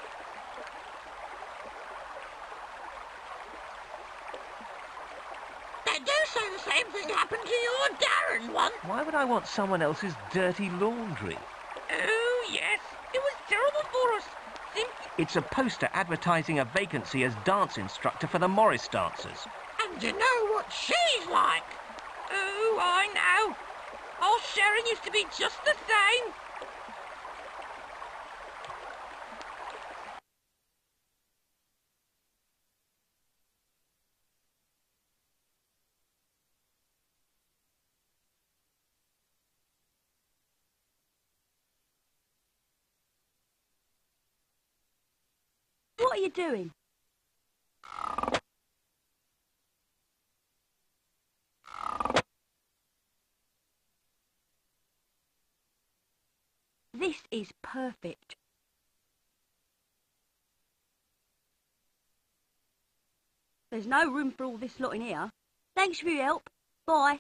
They do say the same thing happened to your Darren once. Why would I want someone else's dirty laundry? Oh, yes. It was terrible for us. Simply. It's a poster advertising a vacancy as dance instructor for the Morris dancers. And you know what she's like? Oh, I know. Old Sharon used to be just the same. What are you doing? This is perfect. There's no room for all this lot in here. Thanks for your help. Bye.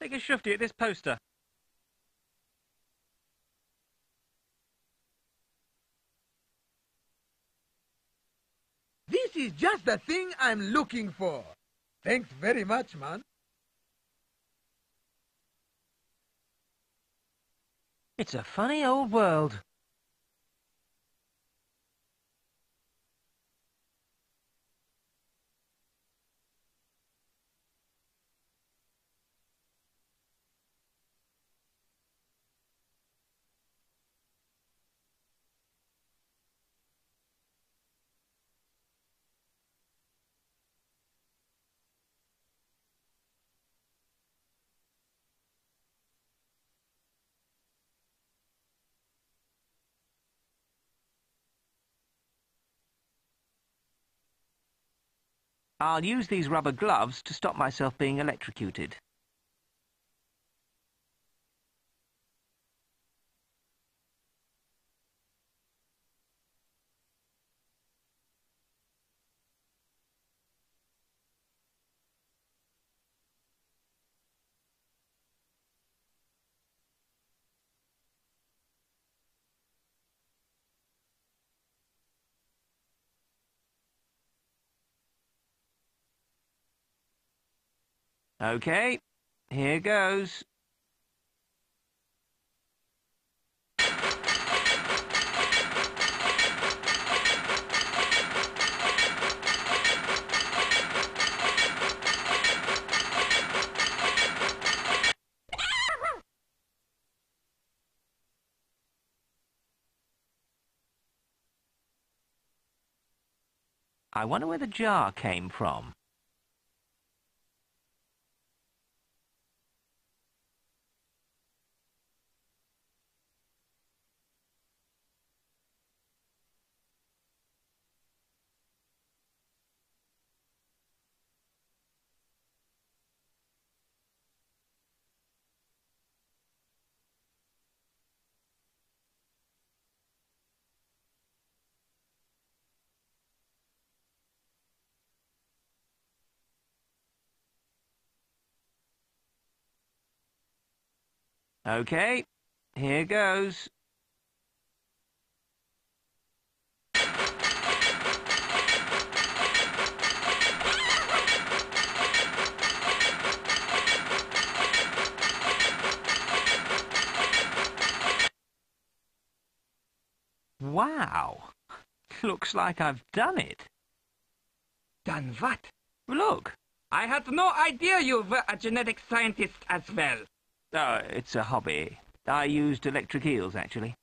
Take a shufty at this poster. This is just the thing I'm looking for. Thanks very much, man. It's a funny old world. I'll use these rubber gloves to stop myself being electrocuted. Okay, here goes. I wonder where the jar came from. Okay, here goes. Wow. Looks like I've done it. Done what? Look. I had no idea you were a genetic scientist as well. Oh, it's a hobby. I used electric eels, actually.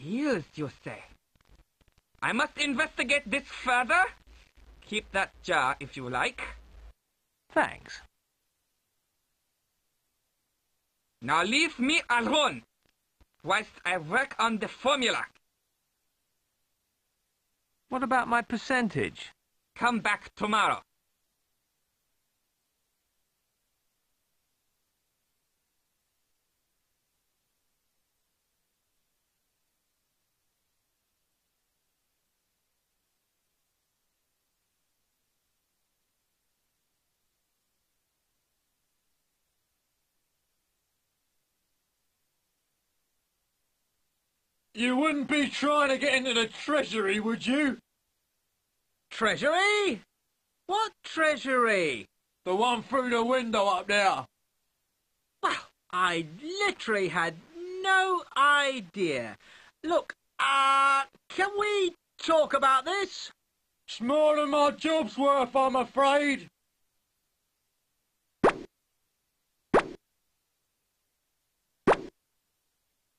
Eels, you say? I must investigate this further. Keep that jar if you like. Thanks. Now leave me alone, whilst I work on the formula. What about my percentage? Come back tomorrow. You wouldn't be trying to get into the treasury, would you? Treasury? What treasury? The one through the window up there. Well, I literally had no idea. Look, uh, can we talk about this? It's more than my job's worth, I'm afraid.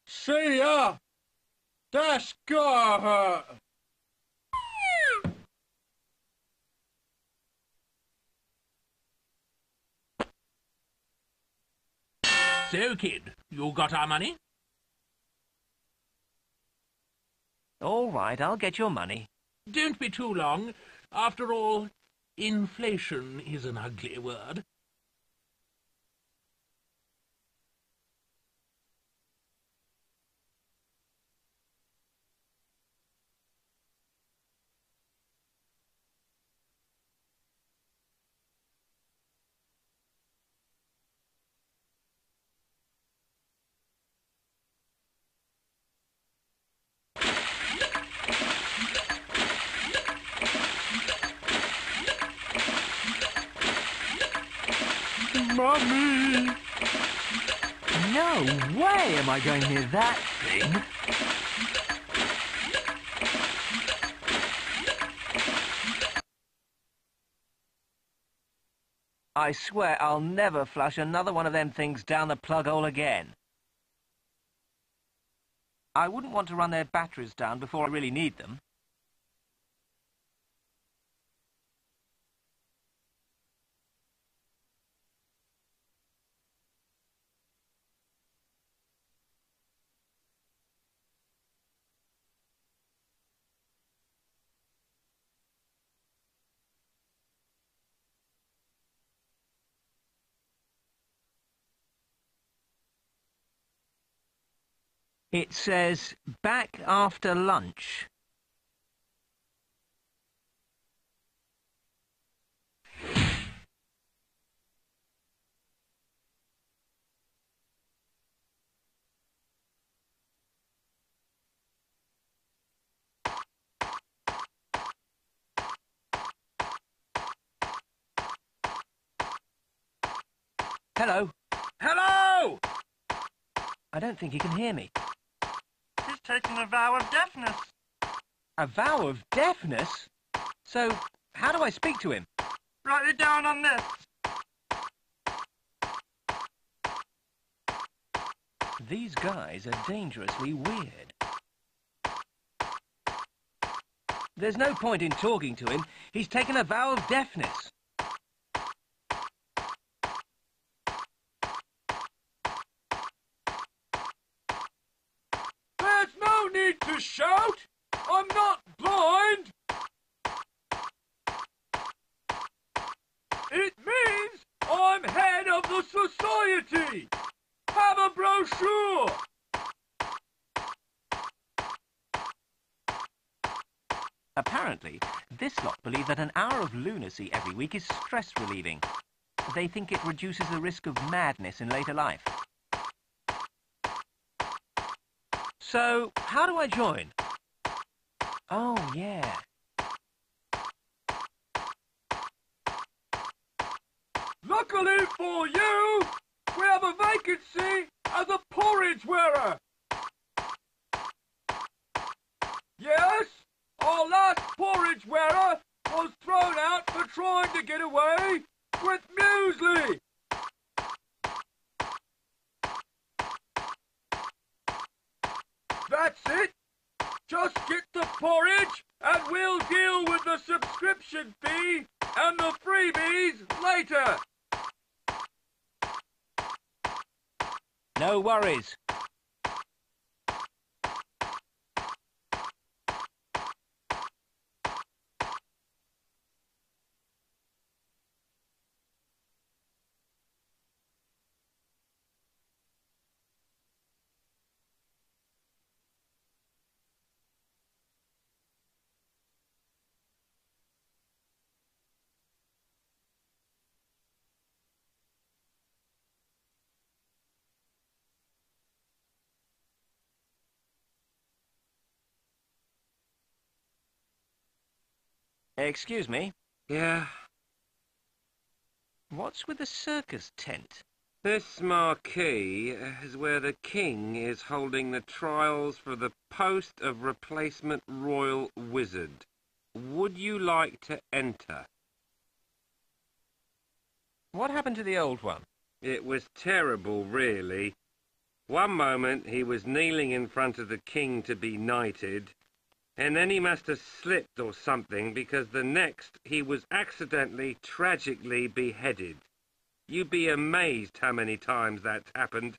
See ya! That's gotta. So, kid, you got our money? All right, I'll get your money. Don't be too long. After all, inflation is an ugly word. Mummy! No I going near that thing. I swear I'll never flush another one of them things down the plug hole again. I wouldn't want to run their batteries down before I really need them. It says back after lunch. Hello. Hello! I don't think he can hear me. He's taking a vow of deafness. A vow of deafness? So, how do I speak to him? Write it down on this. These guys are dangerously weird. There's no point in talking to him. He's taken a vow of deafness. Need to shout! I'm not blind! It means I'm head of the society! Have a brochure! Apparently, this lot believe that an hour of lunacy every week is stress relieving. They think it reduces the risk of madness in later life. So, how do I join? Oh, yeah. Luckily for you, we have a vacancy as a porridge wearer. Yes, our last porridge wearer was thrown out for trying to get away with muesli. That's it. Just get the porridge and we'll deal with the subscription fee and the freebies later. No worries. Excuse me? Yeah? What's with the circus tent? This marquee is where the king is holding the trials for the post of replacement royal wizard. Would you like to enter? What happened to the old one? It was terrible, really. One moment he was kneeling in front of the king to be knighted, and then he must have slipped or something because the next he was accidentally, tragically beheaded. You'd be amazed how many times that's happened.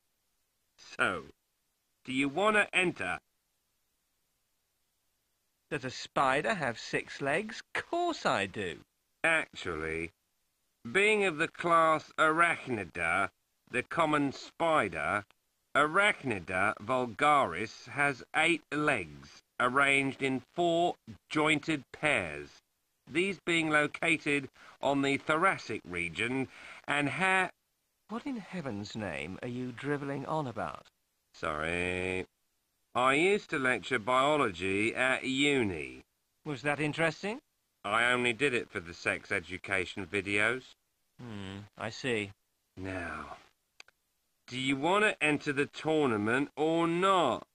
So, do you want to enter? Does a spider have six legs? Course I do. Actually, being of the class Arachnida, the common spider, Arachnida vulgaris has eight legs, arranged in four jointed pairs, these being located on the thoracic region and ha... What in heaven's name are you drivelling on about? Sorry. I used to lecture biology at uni. Was that interesting? I only did it for the sex education videos. Hmm, I see. Now, do you want to enter the tournament or not?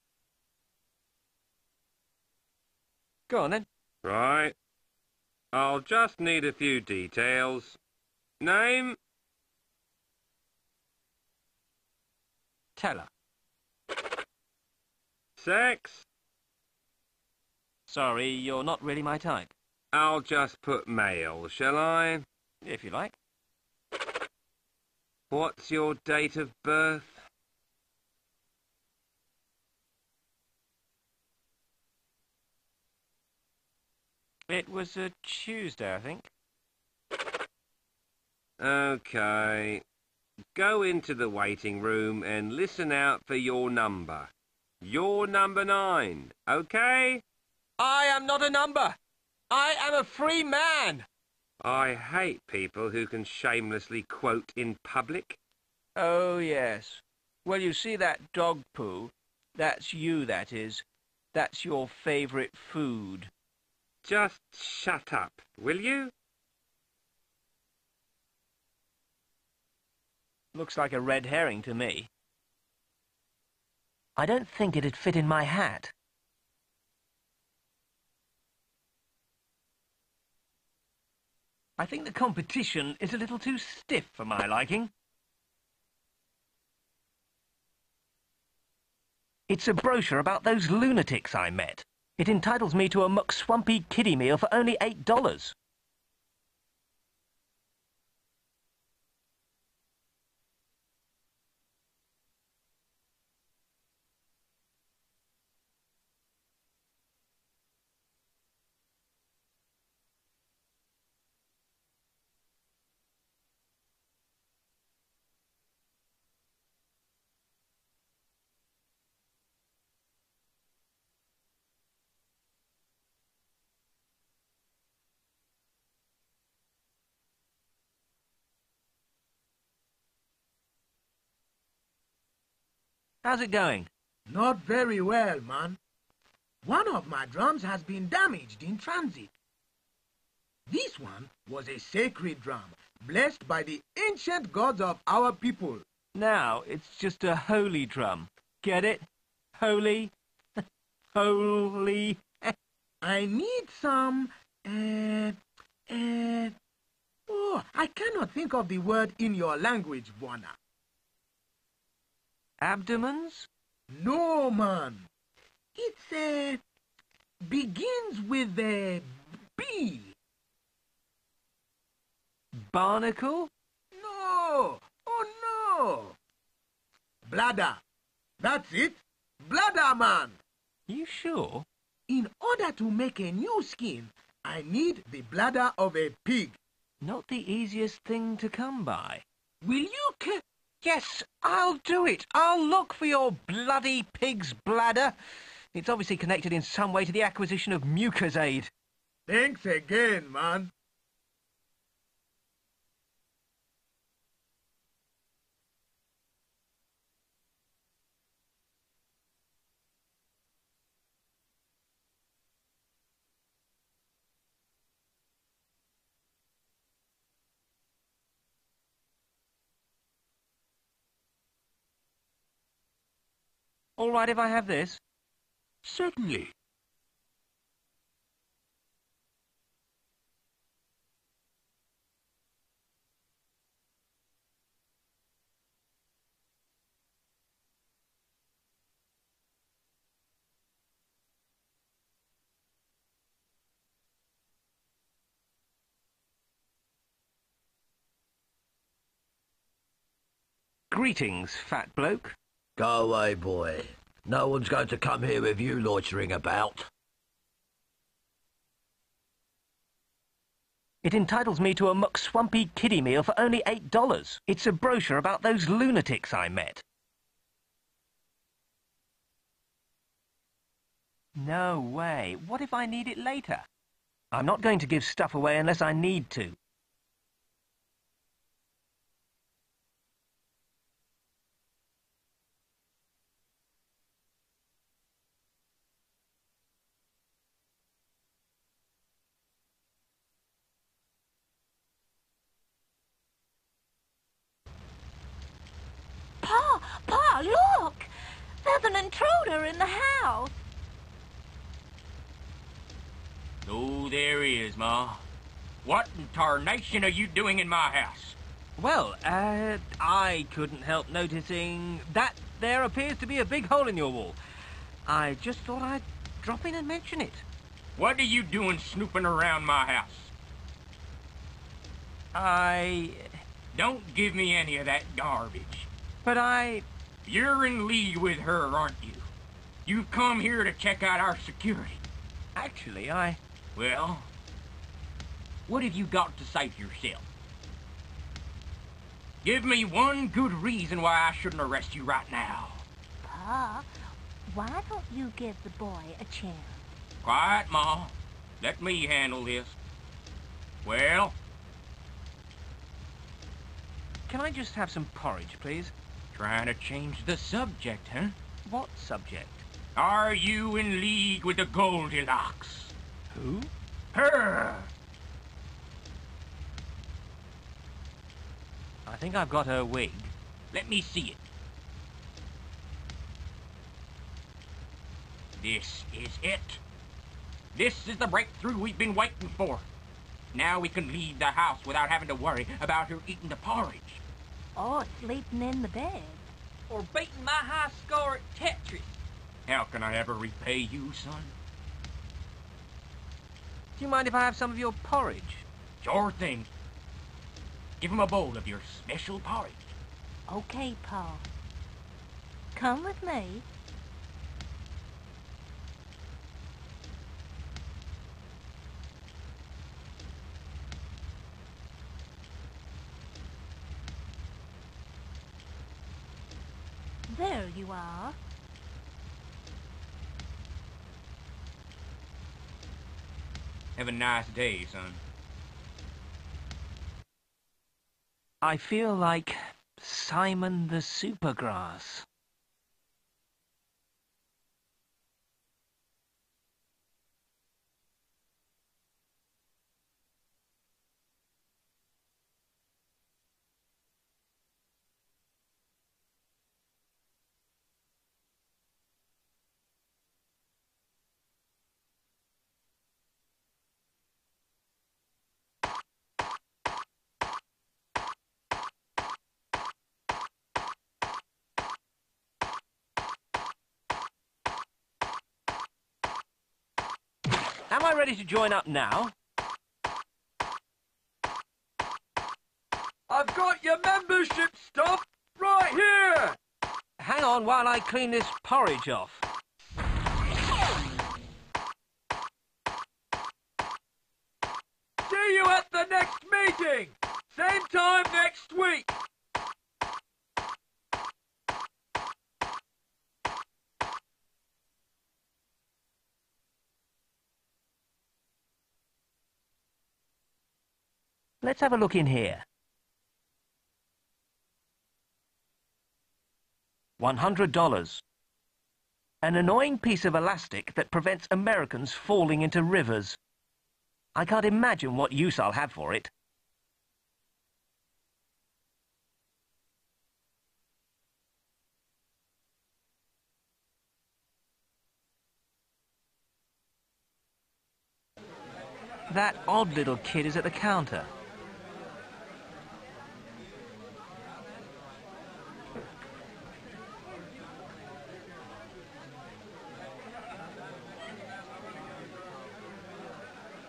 Go on then. Right. I'll just need a few details. Name? Teller. Sex? Sorry, you're not really my type. I'll just put male, shall I? If you like. What's your date of birth? It was a Tuesday, I think. Okay. Go into the waiting room and listen out for your number. You're number nine, okay? I am not a number. I am a free man. I hate people who can shamelessly quote in public. Oh, yes. Well, you see that dog poo? That's you, that is. That's your favourite food. Just shut up, will you? Looks like a red herring to me. I don't think it'd fit in my hat. I think the competition is a little too stiff for my liking. It's a brochure about those lunatics I met. It entitles me to a McSwampy kiddie meal for only $8. How's it going? Not very well, man. One of my drums has been damaged in transit. This one was a sacred drum, blessed by the ancient gods of our people. Now it's just a holy drum. Get it? Holy? holy? I need some, uh, uh, oh, I cannot think of the word in your language, Bwana. Abdomens? No, man. It's, uh, begins with a B. Barnacle? No! Oh, no! Bladder. That's it. Bladder, man. You sure? In order to make a new skin, I need the bladder of a pig. Not the easiest thing to come by. Will you ca- Yes, I'll do it. I'll look for your bloody pig's bladder. It's obviously connected in some way to the acquisition of Mucusade. Thanks again, man. All right if I have this? Certainly. Greetings, fat bloke. Go away, boy. No one's going to come here with you loitering about. It entitles me to a McSwampy kiddie meal for only eight dollars. It's a brochure about those lunatics I met. No way. What if I need it later? I'm not going to give stuff away unless I need to. Pa, Pa, look! There's an intruder in the house. Oh, there is, Ma. What in tarnation are you doing in my house? Well, uh, I couldn't help noticing that there appears to be a big hole in your wall. I just thought I'd drop in and mention it. What are you doing snooping around my house? I... Don't give me any of that garbage. But I... You're in league with her, aren't you? You've come here to check out our security. Actually, I... Well, what have you got to say for yourself? Give me one good reason why I shouldn't arrest you right now. Pa, why don't you give the boy a chance? Quiet, Ma. Let me handle this. Well, Can I just have some porridge, please? trying to change the subject, huh? What subject? Are you in league with the Goldilocks? Who? Her! I think I've got her wig. Let me see it. This is it. This is the breakthrough we've been waiting for. Now we can leave the house without having to worry about her eating the porridge. Or sleeping in the bed. Or beating my high score at Tetris. How can I ever repay you, son? Do you mind if I have some of your porridge? Sure thing. Give him a bowl of your special porridge. Okay, Pa. Come with me. There you are. Have a nice day, son. I feel like Simon the Supergrass. Am I ready to join up now? I've got your membership stuff right here! Hang on while I clean this porridge off. See you at the next meeting! Same time next week! Let's have a look in here. 100 dollars. An annoying piece of elastic that prevents Americans falling into rivers. I can't imagine what use I'll have for it. That odd little kid is at the counter.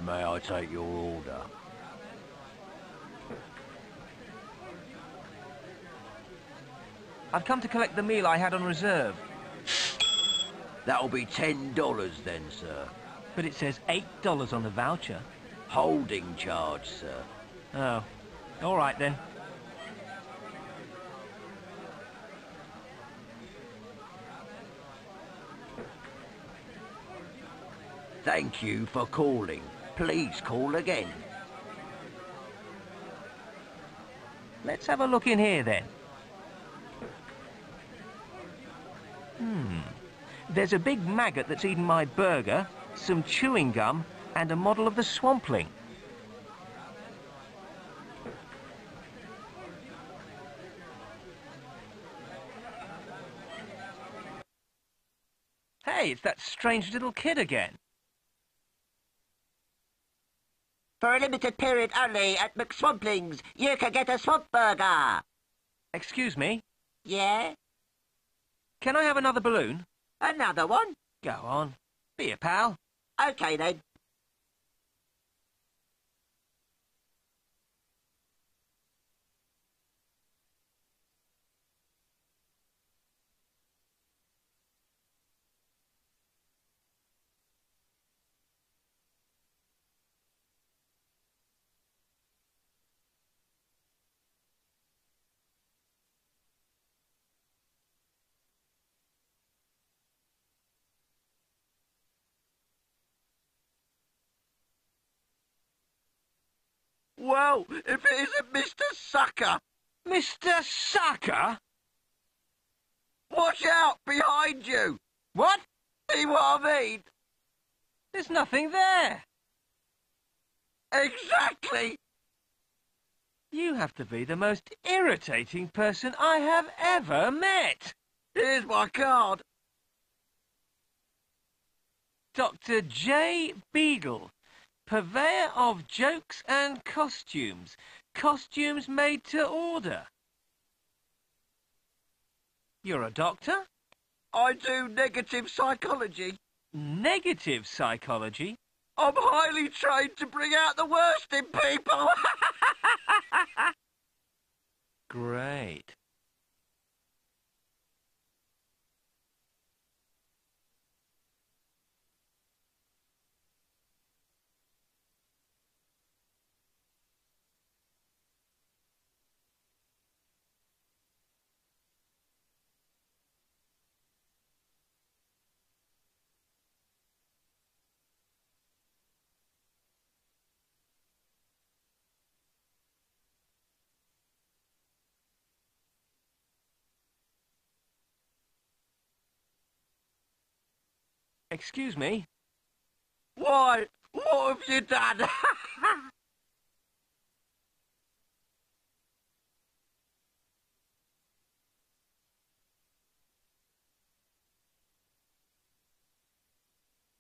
May I take your order? I've come to collect the meal I had on reserve. That'll be ten dollars then, sir. But it says eight dollars on the voucher. Holding charge, sir. Oh. All right then. Thank you for calling. Please call again. Let's have a look in here then. Hmm. There's a big maggot that's eaten my burger, some chewing gum, and a model of the swampling. Hey, it's that strange little kid again. For a limited period only at McSwamplings, you can get a swamp burger. Excuse me? Yeah? Can I have another balloon? Another one? Go on. Be a pal. Okay then. Well, if it isn't Mr. Sucker! Mr. Sucker? Watch out behind you! What? See what I mean? There's nothing there. Exactly! You have to be the most irritating person I have ever met. Here's my card. Dr. J. Beadle, purveyor of jokes and costumes. Costumes made to order. You're a doctor? I do negative psychology. Negative psychology? I'm highly trained to bring out the worst in people. Great. Excuse me? Why? What have you done?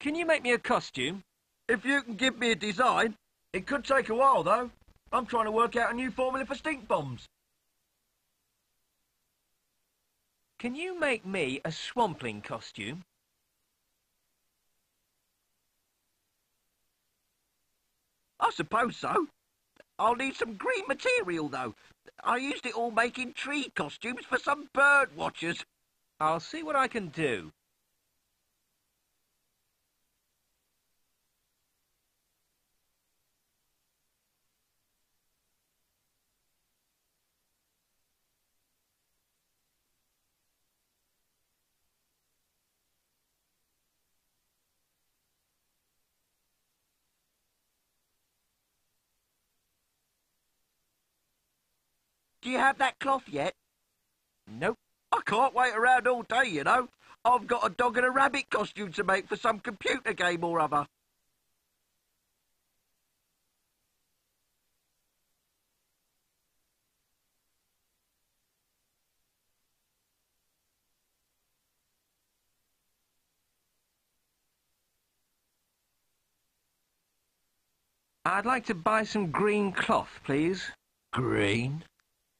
Can you make me a costume? if you can give me a design. It could take a while, though. I'm trying to work out a new formula for stink bombs. Can you make me a swampling costume? I suppose so. I'll need some green material, though. I used it all making tree costumes for some bird watchers. I'll see what I can do. You have that cloth yet? Nope. I can't wait around all day, you know. I've got a dog and a rabbit costume to make for some computer game or other. I'd like to buy some green cloth, please. Green?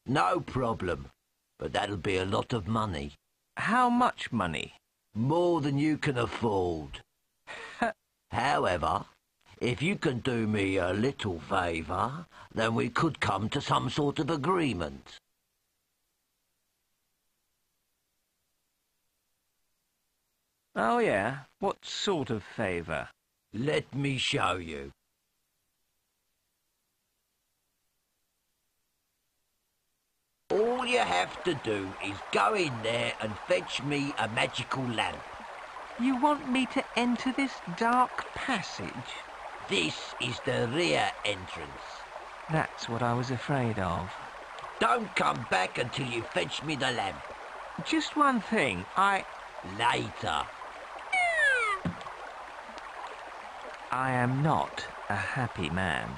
No problem. But that'll be a lot of money. How much money? More than you can afford. However, if you can do me a little favour, then we could come to some sort of agreement. Oh, yeah? What sort of favour? Let me show you. All you have to do is go in there and fetch me a magical lamp. You want me to enter this dark passage? This is the rear entrance. That's what I was afraid of. Don't come back until you fetch me the lamp. Just one thing, I... Later. I am not a happy man.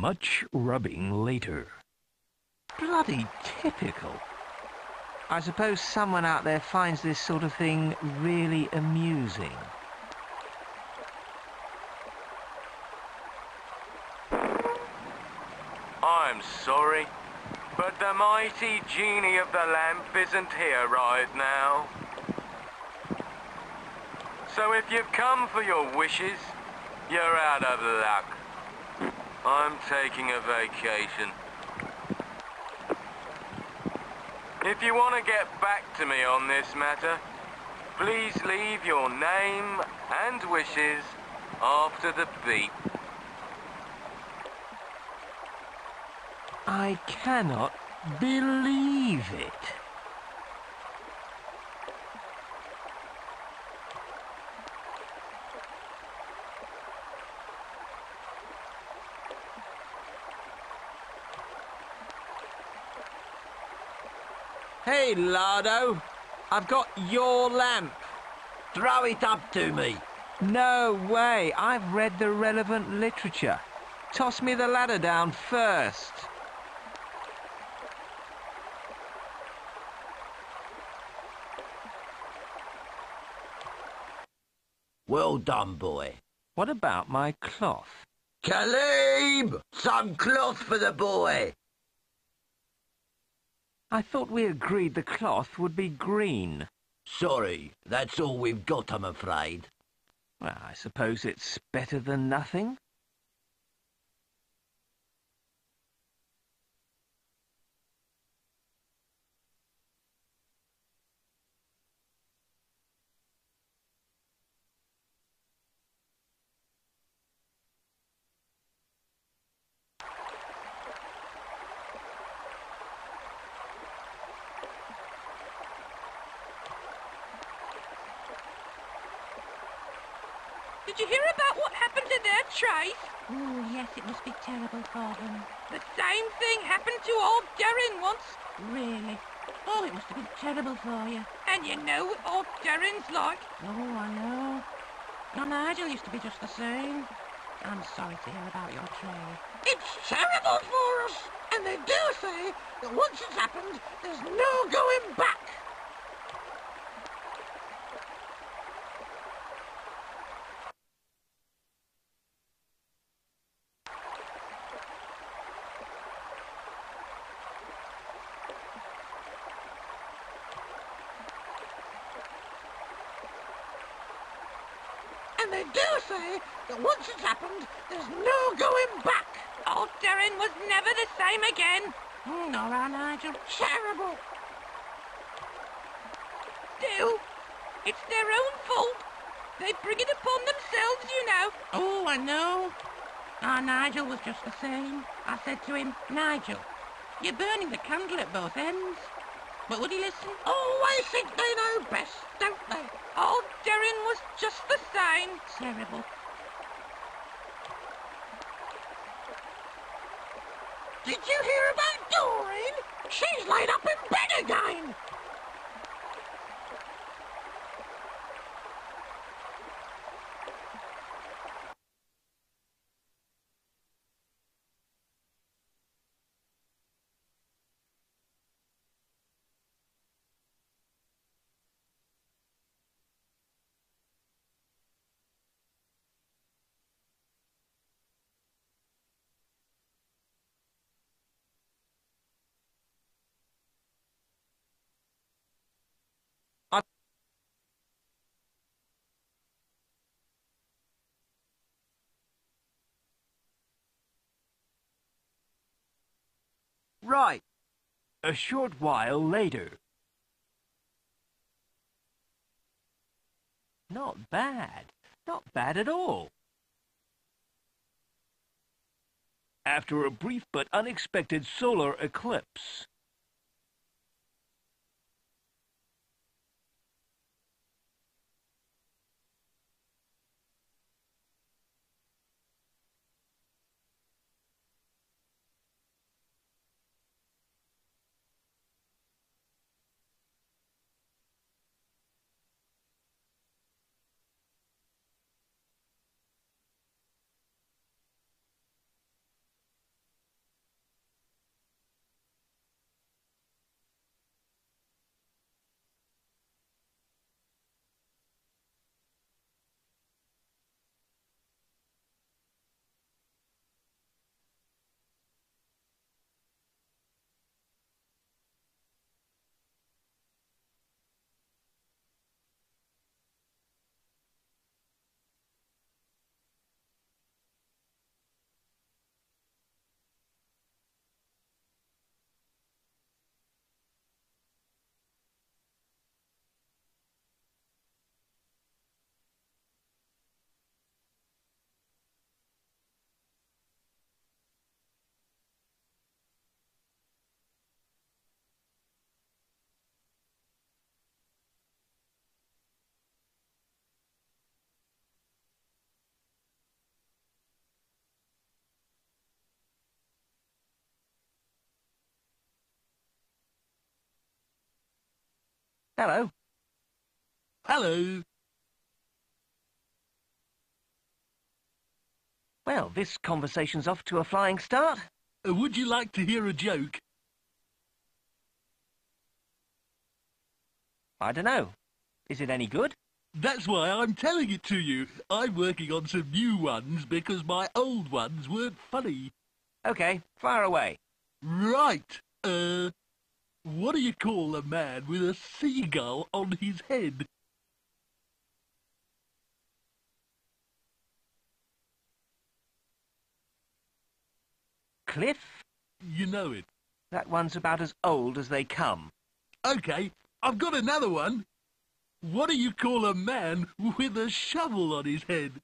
Much rubbing later. Bloody typical. I suppose someone out there finds this sort of thing really amusing. I'm sorry, but the mighty genie of the lamp isn't here right now. So if you've come for your wishes, you're out of luck. I'm taking a vacation. If you want to get back to me on this matter, please leave your name and wishes after the beep. I cannot believe it. Hey, Lardo. I've got your lamp. Throw it up to me. No way. I've read the relevant literature. Toss me the ladder down first. Well done, boy. What about my cloth? Kaleem! Some cloth for the boy. I thought we agreed the cloth would be green. Sorry, that's all we've got, I'm afraid. Well, I suppose it's better than nothing. Did you hear about what trace? Oh, yes, it must be terrible for them. The same thing happened to old Darren once. Really? Oh, it must have been terrible for you. And you know what old Darren's like. Oh, I know. Your Nigel used to be just the same. I'm sorry to hear about your trade. It's terrible for us. And they do say that once it's happened, there's no going back. And they do say that once it's happened, there's no going back. Old Darren was never the same again. All right, Nigel. Terrible. Still, it's their own fault. They bring it upon themselves, you know. Oh, I know. Our Nigel was just the same. I said to him, Nigel, you're burning the candle at both ends. But would he listen? Always think they know best, don't they? Old Darren was just the same. Terrible. Did you hear about Doreen? She's laid up in bed again. Right. A short while later. Not bad. Not bad at all. After a brief but unexpected solar eclipse, Hello. Hello. Well, this conversation's off to a flying start. Uh, would you like to hear a joke? I don't know. Is it any good? That's why I'm telling it to you. I'm working on some new ones because my old ones weren't funny. Okay, fire away. Right. Uh, what do you call a man with a seagull on his head? Cliff? You know it. That one's about as old as they come. Okay, I've got another one. What do you call a man with a shovel on his head?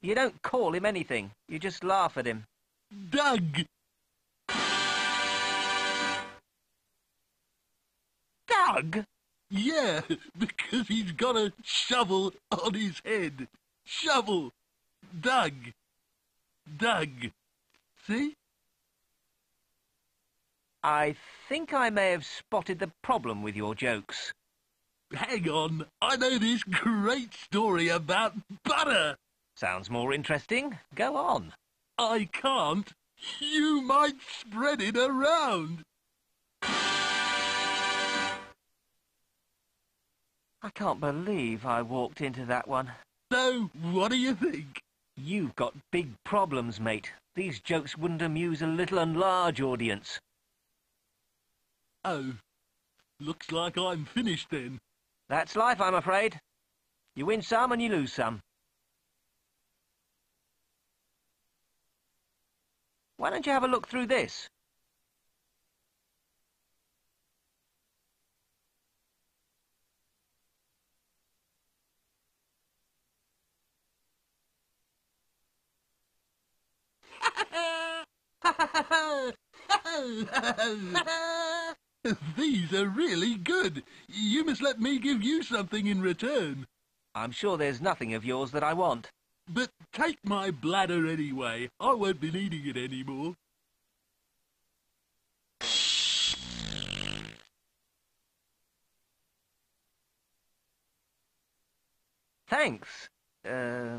You don't call him anything. You just laugh at him. Doug! Doug? Yeah, because he's got a shovel on his head. Shovel! Doug! Doug! See? I think I may have spotted the problem with your jokes. Hang on, I know this great story about butter. Sounds more interesting. Go on. I can't. You might spread it around. I can't believe I walked into that one. So, what do you think? You've got big problems, mate. These jokes wouldn't amuse a little and large audience. Oh, looks like I'm finished then. That's life, I'm afraid. You win some and you lose some. Why don't you have a look through this? These are really good. You must let me give you something in return. I'm sure there's nothing of yours that I want. But take my bladder anyway. I won't be needing it anymore. Thanks. Uh,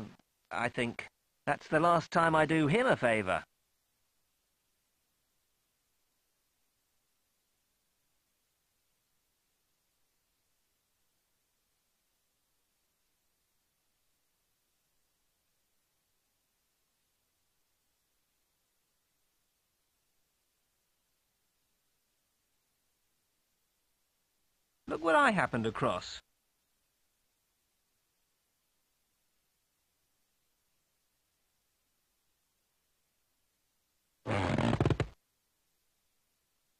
I think that's the last time I do him a favour. Look what I happened across.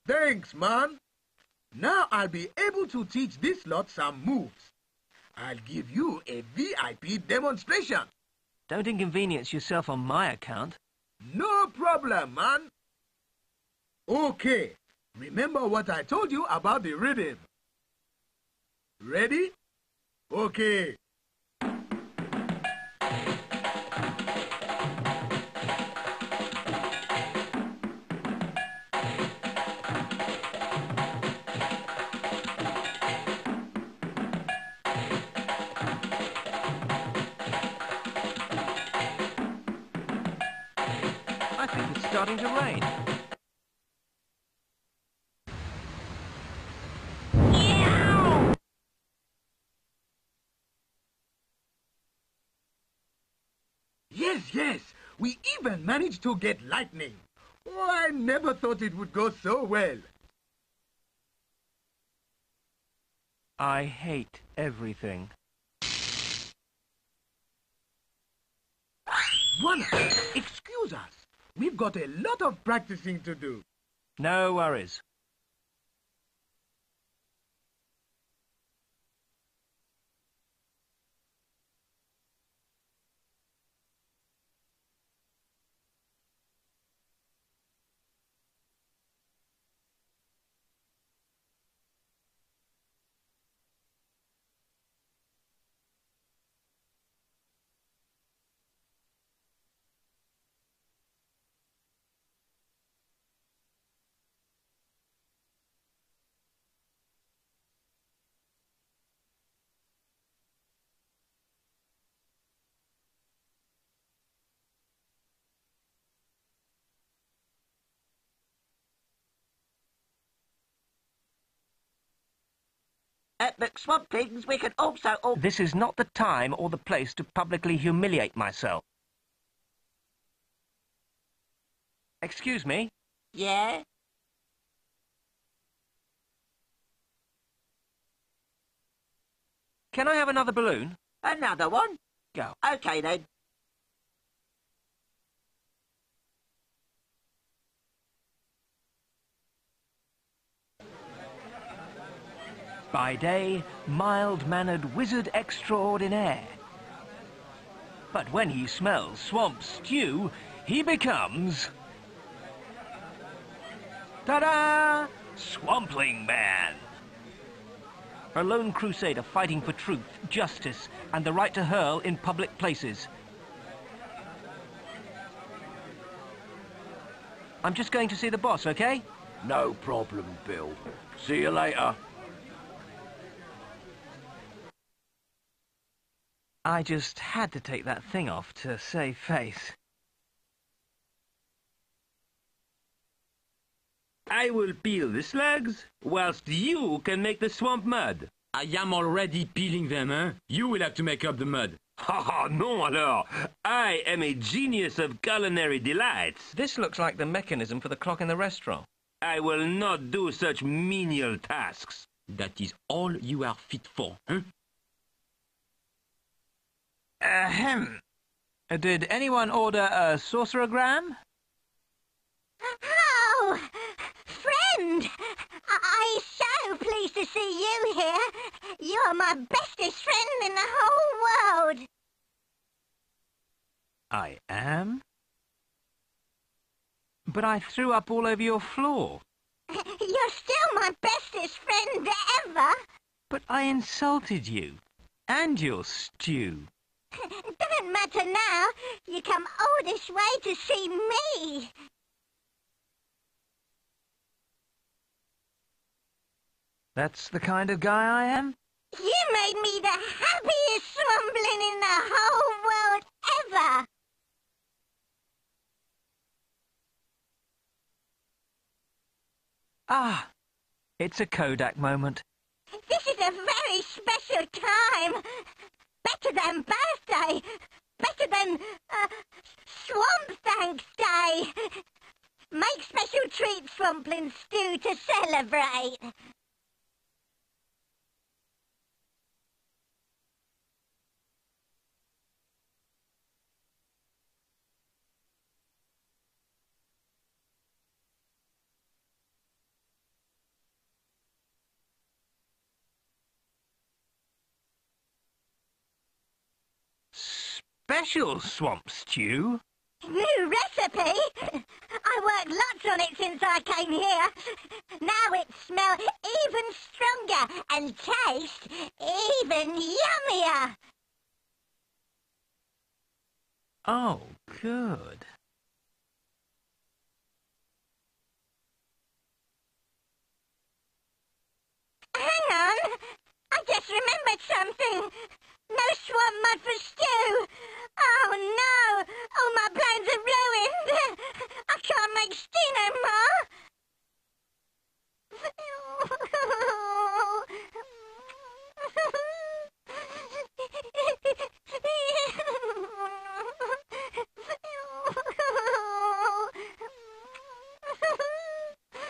Thanks, man. Now I'll be able to teach this lot some moves. I'll give you a VIP demonstration. Don't inconvenience yourself on my account. No problem, man. Okay, remember what I told you about the rhythm. Ready? Okay. I think it's starting to rain. Yes, yes, we even managed to get lightning. Oh, I never thought it would go so well. I hate everything. One, excuse us. We've got a lot of practicing to do. No worries. At McSwampy's, we can also... All This is not the time or the place to publicly humiliate myself. Excuse me? Yeah? Can I have another balloon? Another one? Go. Okay, then. By day, mild-mannered wizard extraordinaire. But when he smells swamp stew, he becomes... Ta-da! Swampling Man! A lone crusader fighting for truth, justice, and the right to hurl in public places. I'm just going to see the boss, okay? No problem, Bill. See you later. I just had to take that thing off to save face. I will peel the slugs, whilst you can make the swamp mud. I am already peeling them, eh? You will have to make up the mud. Ha ha, non alors! I am a genius of culinary delights. This looks like the mechanism for the clock in the restaurant. I will not do such menial tasks. That is all you are fit for, huh? Ahem. Did anyone order a sorcerogram? Oh, friend! I'm so pleased to see you here. You're my bestest friend in the whole world. I am? But I threw up all over your floor. You're still my bestest friend ever. But I insulted you. And your stew. Doesn't matter now. You come all this way to see me. That's the kind of guy I am? You made me the happiest swampling in the whole world ever. Ah, it's a Kodak moment. This is a very special time. Better than birthday. Better than uh, Swamp Thanks Day. Make special treats, Swampling Stew, to celebrate. Special swamp stew? New recipe? I worked lots on it since I came here. Now it smells even stronger and tastes even yummier. Oh, good. Hang on. I just remembered something. No swamp mud for stew. Oh no! All my plans are ruined. I can't make stew no more.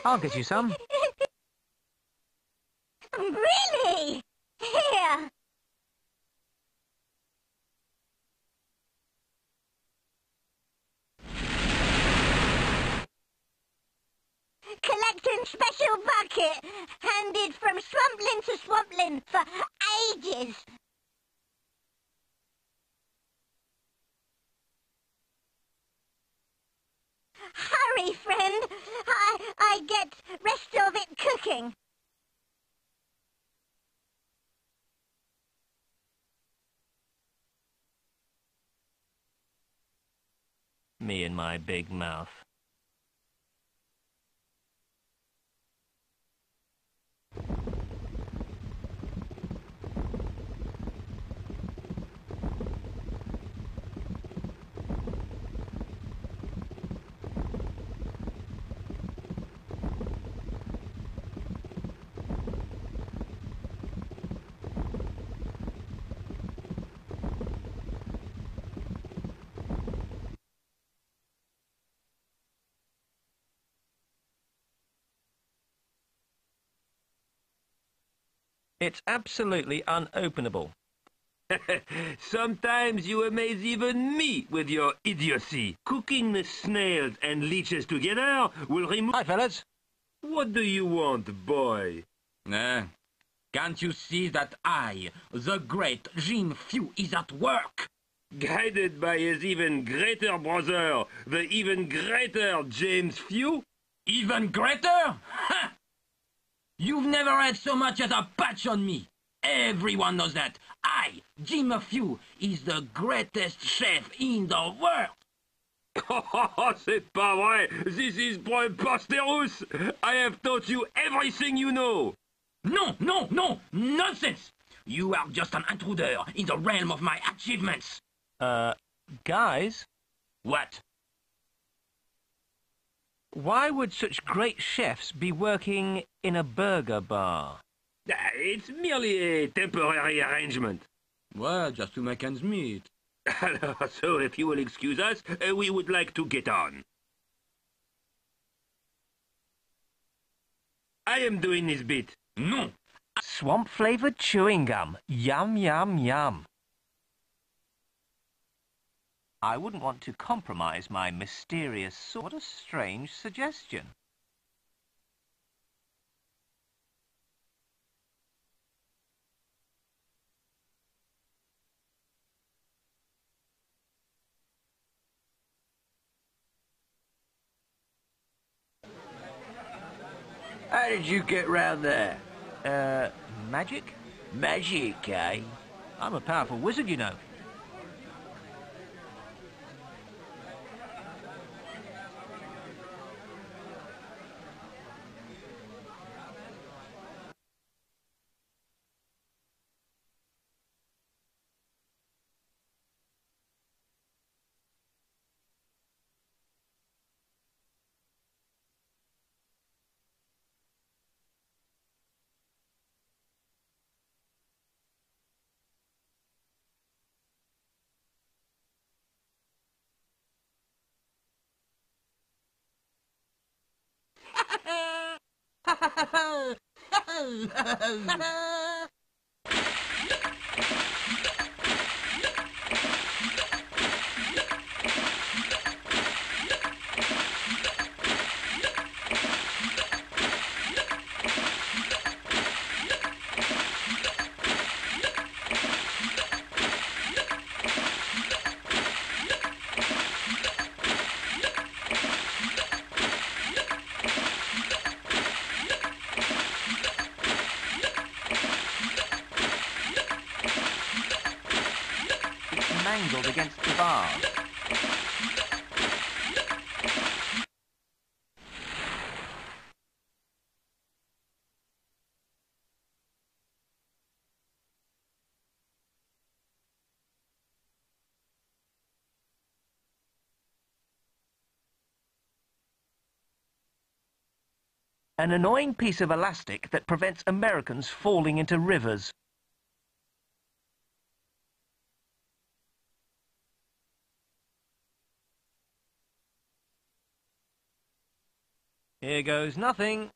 I'll get you some. Really? Here. Collecting special bucket, handed from swampling to swampling for ages. Hurry, friend. I I get rest of it cooking. Me and my big mouth. It's absolutely unopenable. Sometimes you amaze even me with your idiocy. Cooking the snails and leeches together will remove... Hi, fellas. What do you want, boy? Eh, can't you see that I, the great Jim Few, is at work? Guided by his even greater brother, the even greater James Few? Even greater? Ha! You've never had so much as a patch on me. Everyone knows that. I, Jim Few, is the greatest chef in the world. C'est pas vrai! This is preposterous! I have taught you everything you know! No, no, no! Nonsense! You are just an intruder in the realm of my achievements. Uh, guys? What? Why would such great chefs be working in a burger bar? It's merely a temporary arrangement. Well, just to make ends meet. so, if you will excuse us, uh, we would like to get on. I am doing this bit. No. Swamp-flavored chewing gum. Yum, yum, yum. I wouldn't want to compromise my mysterious... What a strange suggestion. How did you get round there? Uh, magic? Magic, eh? I'm a powerful wizard, you know. It's mangled against the bars. An annoying piece of elastic that prevents Americans falling into rivers. Here goes nothing.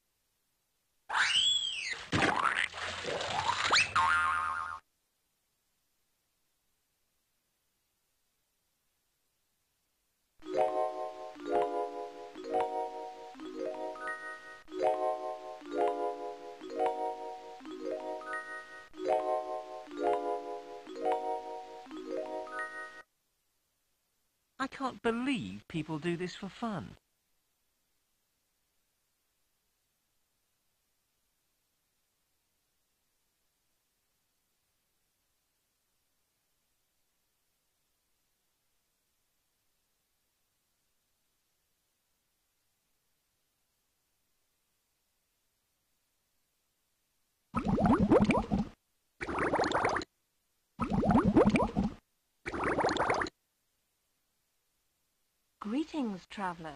People do this for fun. Greetings, traveller.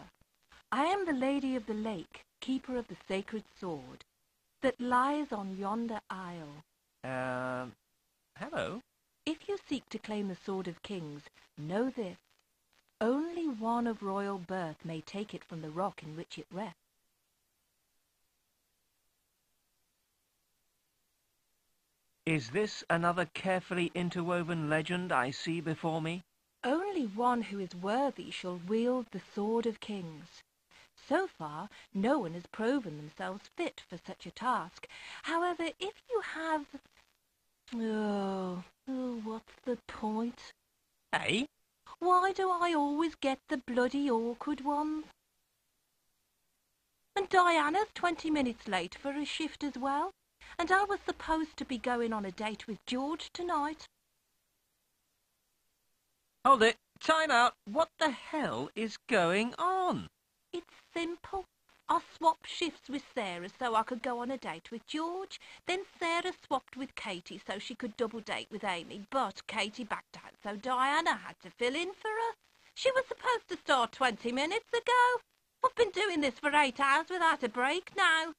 I am the Lady of the Lake, keeper of the sacred sword, that lies on yonder isle. Um, hello? If you seek to claim the Sword of Kings, know this. Only one of royal birth may take it from the rock in which it rests. Is this another carefully interwoven legend I see before me? Only one who is worthy shall wield the Sword of Kings. So far, no one has proven themselves fit for such a task. However, if you have... Oh, oh what's the point? Hey? Why do I always get the bloody awkward ones? And Diana's twenty minutes late for a shift as well. And I was supposed to be going on a date with George tonight. Hold it. Time out. What the hell is going on? It's simple. I swapped shifts with Sarah so I could go on a date with George. Then Sarah swapped with Katie so she could double date with Amy. But Katie backed out, so Diana had to fill in for her. She was supposed to start 20 minutes ago. I've been doing this for eight hours without a break now.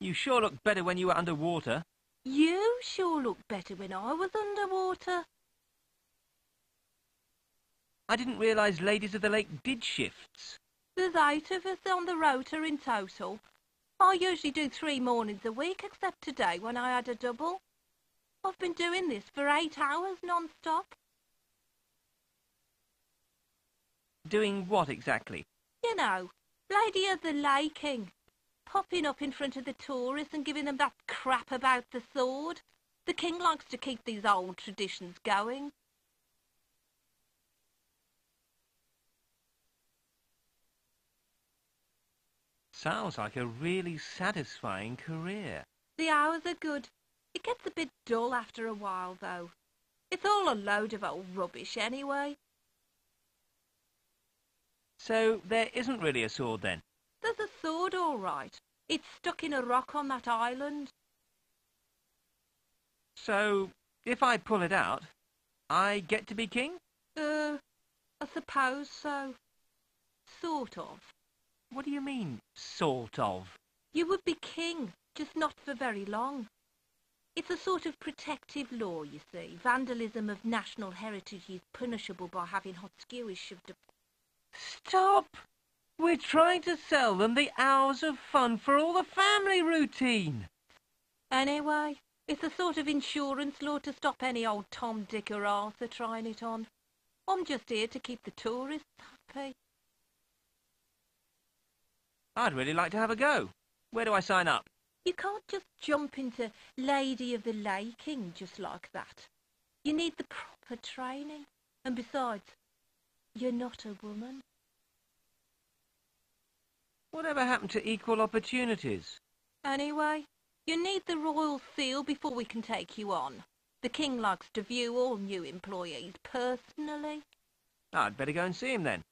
You sure looked better when you were underwater. You sure looked better when I was underwater. I didn't realise Ladies of the Lake did shifts. There's eight of us on the rota in total. I usually do three mornings a week, except today when I had a double. I've been doing this for eight hours non-stop. Doing what exactly? You know, Lady of the Laking. Popping up in front of the tourists and giving them that crap about the sword. The king likes to keep these old traditions going. Sounds like a really satisfying career. The hours are good. It gets a bit dull after a while, though. It's all a load of old rubbish anyway. So there isn't really a sword then? There's a sword, all right. It's stuck in a rock on that island. So, if I pull it out, I get to be king? Uh, I suppose so. Sort of. What do you mean, sort of? You would be king, just not for very long. It's a sort of protective law, you see. Vandalism of national heritage is punishable by having hot skewers shoved up. Stop! We're trying to sell them the hours of fun for all the family routine. Anyway, it's a sort of insurance law to stop any old Tom, Dick or Arthur trying it on. I'm just here to keep the tourists happy. I'd really like to have a go. Where do I sign up? You can't just jump into Lady of the Laking just like that. You need the proper training. And besides, you're not a woman. Whatever happened to equal opportunities? Anyway, you need the royal seal before we can take you on. The king likes to view all new employees personally. I'd better go and see him then.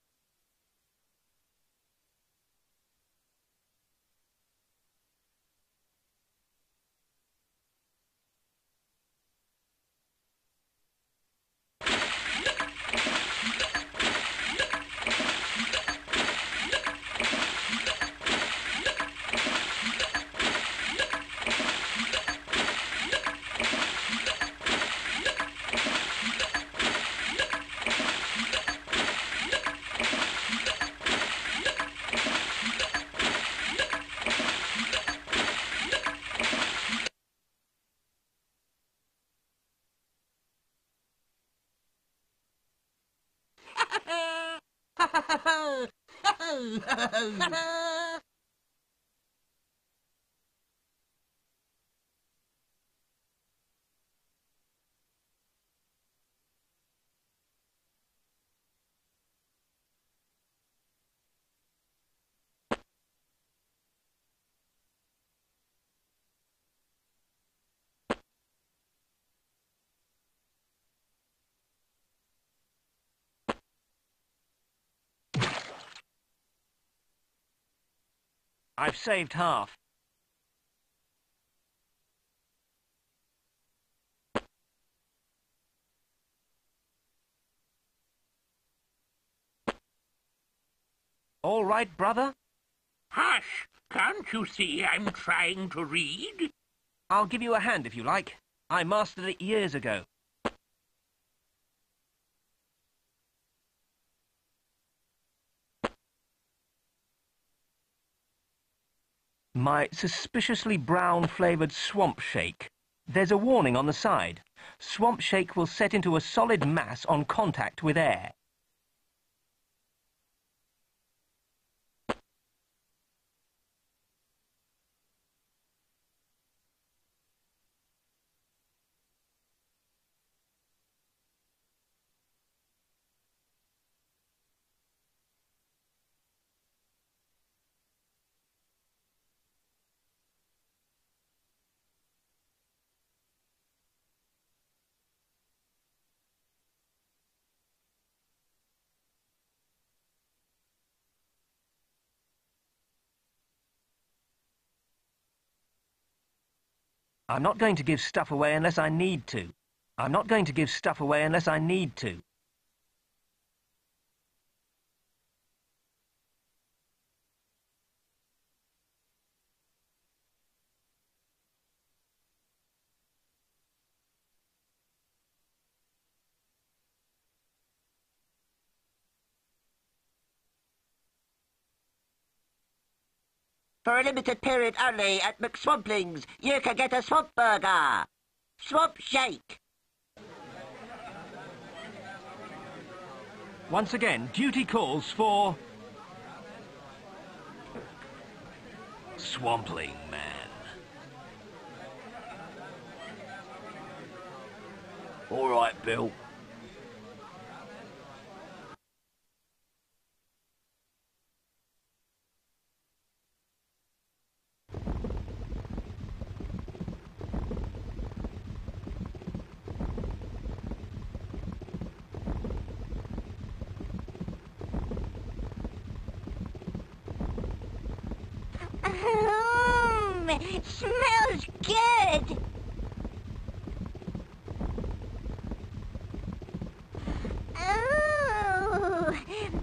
那儿 I've saved half. All right, brother? Hush! Can't you see I'm trying to read? I'll give you a hand if you like. I mastered it years ago. My suspiciously brown-flavoured swamp shake. There's a warning on the side. Swamp shake will set into a solid mass on contact with air. I'm not going to give stuff away unless I need to. I'm not going to give stuff away unless I need to. For a limited period only at McSwampy's, you can get a swamp burger. Swamp shake. Once again, duty calls for... swampling man. All right, Bill. Mmm, smells good.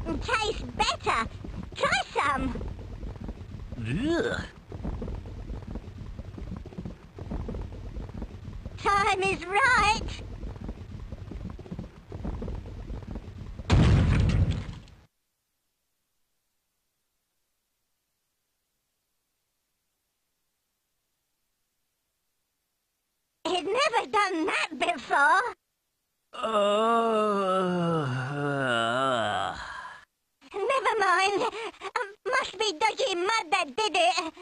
Ooh, tastes better. Try some. Ugh. Time is right. He'd never done that before. Uh, Never mind. Uh, Must be dodgy mud that did it.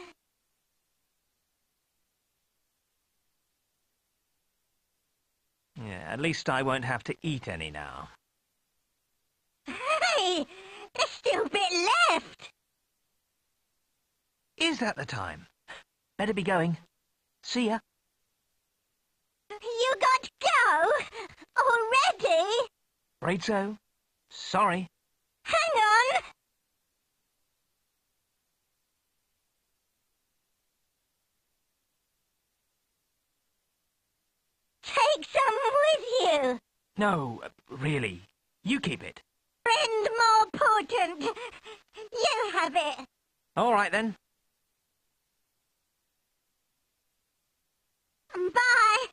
Yeah, at least I won't have to eat any now. Hey, there's still a bit left. Is that the time? Better be going. See ya. You got to go? Already? Afraid so. Sorry. Hang on. Take some with you. No, really. You keep it. Friend more important. You have it. All right then. Bye.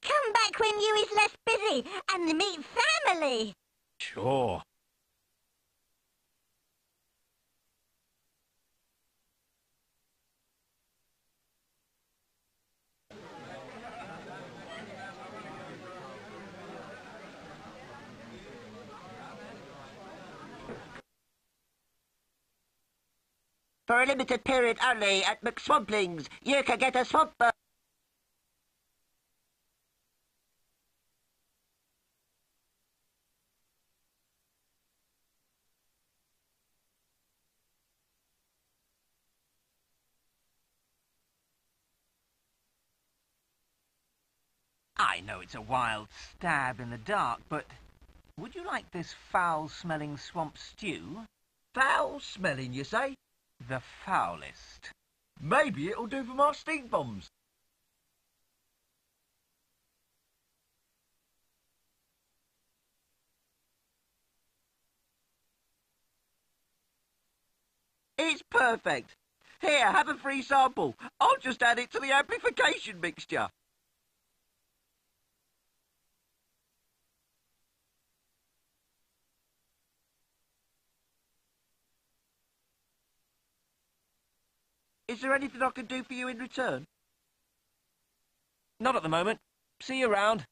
Come back when you is less busy and meet family. Sure. For a limited period only at McSwampy's, you can get a swamp burger. I know it's a wild stab in the dark, but would you like this foul-smelling swamp stew? Foul smelling, you say? The foulest. Maybe it'll do for my stink bombs. It's perfect. Here, have a free sample. I'll just add it to the amplification mixture. Is there anything I can do for you in return? Not at the moment. See you around.